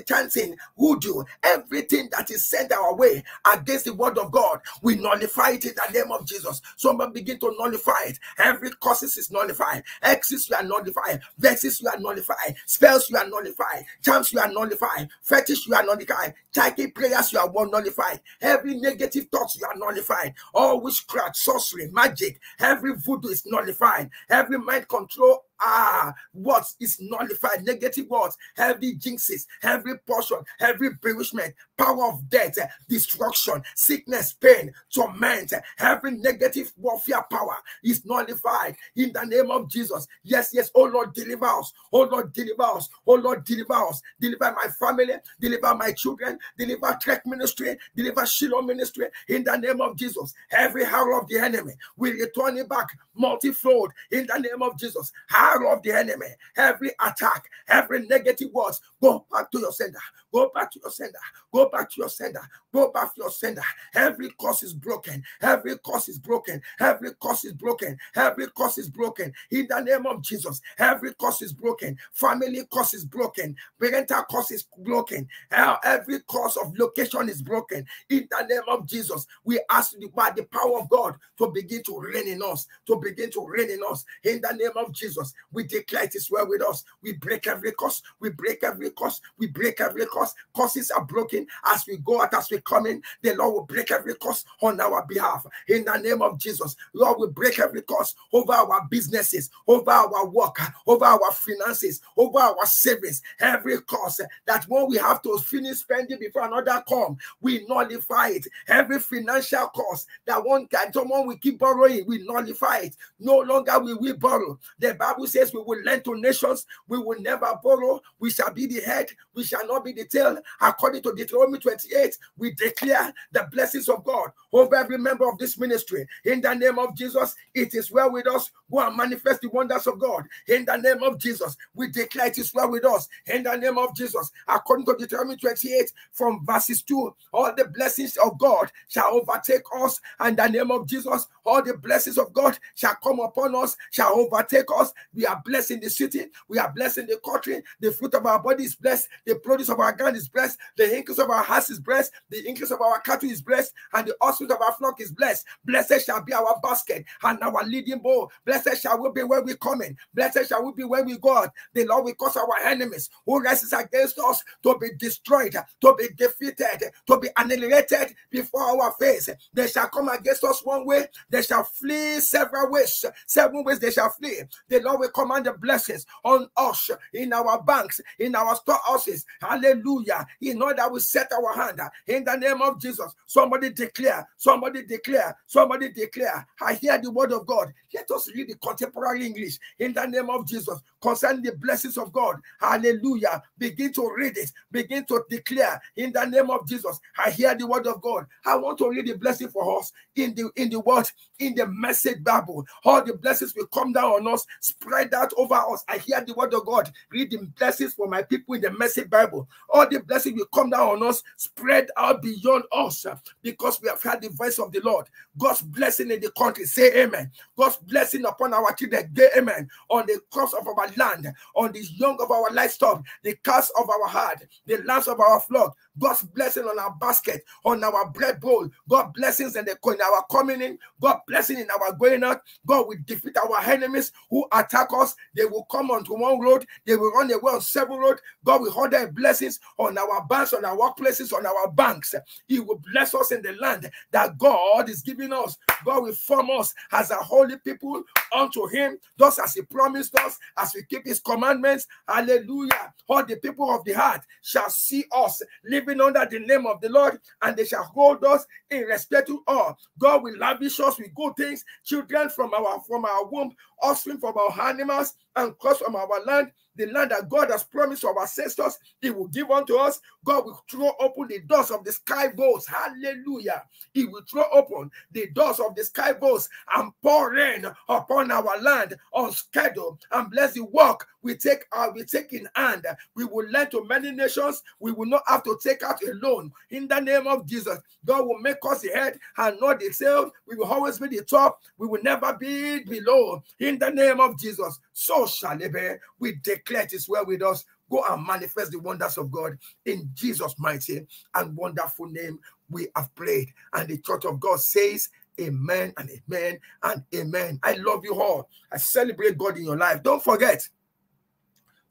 chanting, voodoo, everything that is sent our way against the word of God, we nullify it in the name of Jesus. Somebody begin to nullify it. Every curses is nullified, exes you are nullified, vexes you are nullified, spells you are nullified, charms you are nullified, fetish you are nullified, psychic prayers you are one nullified, every negative thoughts you are nullified, all witchcraft, sorcery, magic, every voodoo is nullified, every mind control Ah, what is nullified? Negative words, heavy jinxes, every portion, every bewitchment, power of death, destruction, sickness, pain, torment, every negative warfare power is nullified in the name of Jesus. Yes, yes, oh Lord, deliver us. Oh Lord, deliver us. Oh Lord, deliver us. Deliver my family, deliver my children, deliver Trecc ministry, deliver Shiloh ministry in the name of Jesus. Every arrow of the enemy will return it back multifold in the name of Jesus arrow of the enemy, every attack, every negative words, go back to your sender. Go back to your sender. Go back to your sender. Go back to your sender. Every curse is broken. Every curse is broken. Every curse is broken. Every curse is broken. In the name of Jesus, every curse is broken. Family curse is broken. Parental curse is broken. Every curse of location is broken. In the name of Jesus, we ask the, by the power of God to begin to reign in us, to begin to reign in us. In the name of Jesus, we declare it is well with us. We break every curse. We break every curse. We break every curse curse. Curses are broken as we go out, as we come in. The Lord will break every curse on our behalf. In the name of Jesus, Lord will break every curse over our businesses, over our work, over our finances, over our savings. Every curse that when we have to finish spending before another come, we nullify it. Every financial curse that one can, someone will keep borrowing, we nullify it. No longer will we borrow. The Bible says we will lend to nations, we will never borrow. We shall be the head, we shall not be the tail. According to Deuteronomy 28, we declare the blessings of God over every member of this ministry. In the name of Jesus, it is well with us. Go and manifest the wonders of God. In the name of Jesus, we declare it is well with us. In the name of Jesus, according to Deuteronomy 28, from verses 2, all the blessings of God shall overtake us. And the name of Jesus, all the blessings of God shall come upon us, shall overtake us. We are blessed in the city, we are blessed in the country. The fruit of our body is blessed, the produce of our ground is blessed, the increase of our house is blessed, the increase of our cattle is blessed, and the offspring of our flock is blessed. Blessed shall be our basket and our leading bow. Blessed shall we be where we come in. Blessed shall we be where we go. The Lord will cause our enemies who rises against us to be destroyed, to be defeated, to be annihilated before our face. They shall come against us one way, they shall flee several ways. Seven ways they shall flee. The Lord will command the blessings on us in our banks, in our storehouses. Hallelujah. In order we set our hand in the name of Jesus. Somebody declare, somebody declare, somebody declare. I hear the word of God. Let us read the contemporary English in the name of Jesus concerning the blessings of God. Hallelujah. Begin to read it, begin to declare in the name of Jesus. I hear the word of God. I want to read the blessing for us in the in the word, in the message Bible. All the blessings will come down on us, spread out over us. I hear the word of God. Read the blessings for my people in the message Bible. All the blessings will come down on us, spread out beyond us because we have heard the voice of the Lord. God's blessing in the country. Say amen. God's blessing upon our children. Say amen. On the crops of our land, on the young of our livestock, the cast of our heart, the lambs of our flock, God's blessing on our basket, on our bread bowl. God blessings in, the, in our coming in. God blessing in our going out. God will defeat our enemies who attack us. They will come onto one road. They will run away on several roads. God will hold their blessings on our banks, on our workplaces, on our banks. He will bless us in the land that God is giving us. God will form us as a holy people unto Him, just as He promised us, as we keep His commandments. Hallelujah. All the people of the heart shall see us live living under the name of the Lord, and they shall hold us in respect to all. God will lavish us with good things, children from our from our womb, offspring from our animals, and crops from our land, the land that God has promised to our ancestors, He will give unto us. God will throw open the doors of the sky boats. Hallelujah. He will throw open the doors of the sky boats and pour rain upon our land on schedule and bless the work we take uh, we take in hand. We will lend to many nations. We will not have to take out a loan. In the name of Jesus, God will make us the head and not the tail. We will always be the top. We will never be below. In the name of Jesus, so shall it be. We declare it is well with us. Go and manifest the wonders of God in Jesus' mighty and wonderful name. We have prayed, and the church of God says, Amen and amen and amen. I love you all. I celebrate God in your life. Don't forget,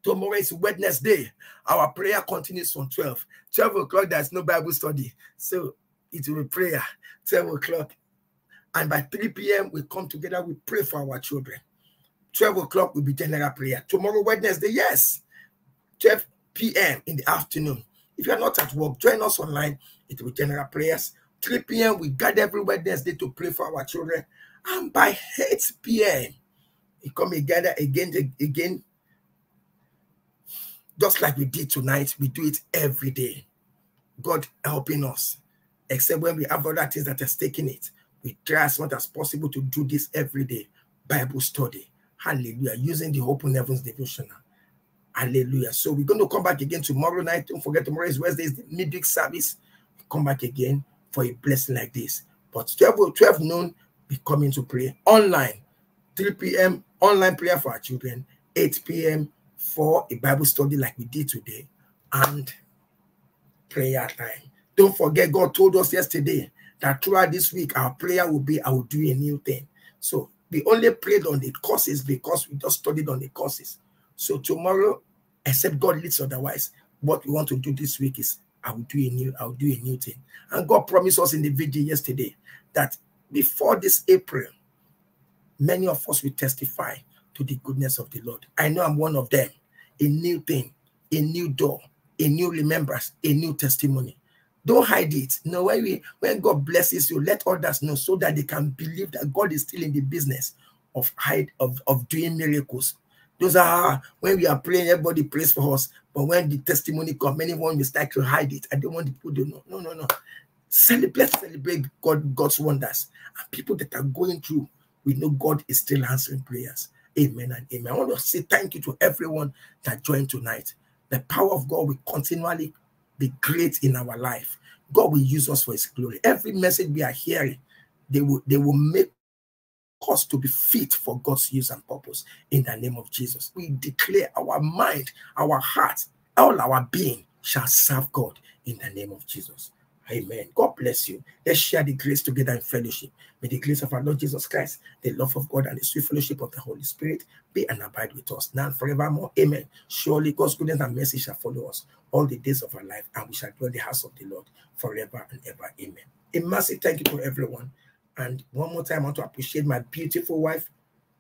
tomorrow is Wednesday. Our prayer continues from 12. 12 o'clock, there's no Bible study. So it will be prayer. 12 o'clock. And by 3 p.m., we come together, we pray for our children. 12 o'clock will be general prayer. Tomorrow, Wednesday, yes, 12 p.m. in the afternoon. If you're not at work, join us online. It will be general prayers. 3 p.m., we gather every Wednesday to pray for our children. And by 8 p.m., we come together again, again, just like we did tonight. We do it every day. God helping us. Except when we have other things that are taking it. We try as much as possible to do this every day. Bible study Hallelujah. Using the Open Heavens devotional. Hallelujah. So we're going to come back again tomorrow night. Don't forget, tomorrow is Wednesday, the midweek service. We come back again for a blessing like this. But 12, 12 noon, we come to pray online. 3 p.m. online prayer for our children. 8 p.m. for a Bible study like we did today. And prayer time. Don't forget, God told us yesterday that throughout this week, our prayer will be, I will do a new thing. So we only prayed on the courses because we just studied on the courses. So tomorrow, except God leads otherwise, what we want to do this week is I will do a new, I will do a new thing. And God promised us in the video yesterday that before this April, many of us will testify to the goodness of the Lord. I know I'm one of them. A new thing, a new door, a new remembrance, a new testimony. Don't hide it. No, when we when God blesses you, let others know so that they can believe that God is still in the business of hide of, of doing miracles. Those are when we are praying, everybody prays for us. But when the testimony comes, anyone will start to hide it. I don't want people to know. No, no, no. Celebrate, celebrate God, God's wonders. And people that are going through, we know God is still answering prayers. Amen and amen. I want to say thank you to everyone that joined tonight. The power of God will continually be great in our life. God will use us for his glory. Every message we are hearing, they will, they will make us to be fit for God's use and purpose in the name of Jesus. We declare our mind, our heart, all our being shall serve God in the name of Jesus. Amen. God bless you. Let's share the grace together in fellowship. May the grace of our Lord Jesus Christ, the love of God, and the sweet fellowship of the Holy Spirit be and abide with us now and forevermore. Amen. Surely God's goodness and mercy shall follow us all the days of our life, and we shall dwell in the house of the Lord forever and ever. Amen. A massive thank you to everyone. And one more time, I want to appreciate my beautiful wife,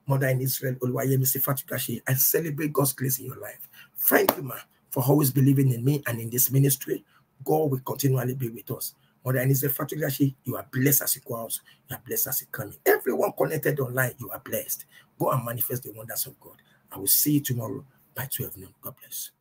Mother in Israel, Oluwayemisi Fatukashi. I celebrate God's grace in your life. Thank you, ma, for always believing in me and in this ministry. God will continually be with us. Mother in Israel Fatukashi, you are blessed as you go out. You are blessed as you come in. Everyone connected online, you are blessed. Go and manifest the wonders of God. I will see you tomorrow by 12 noon. God bless.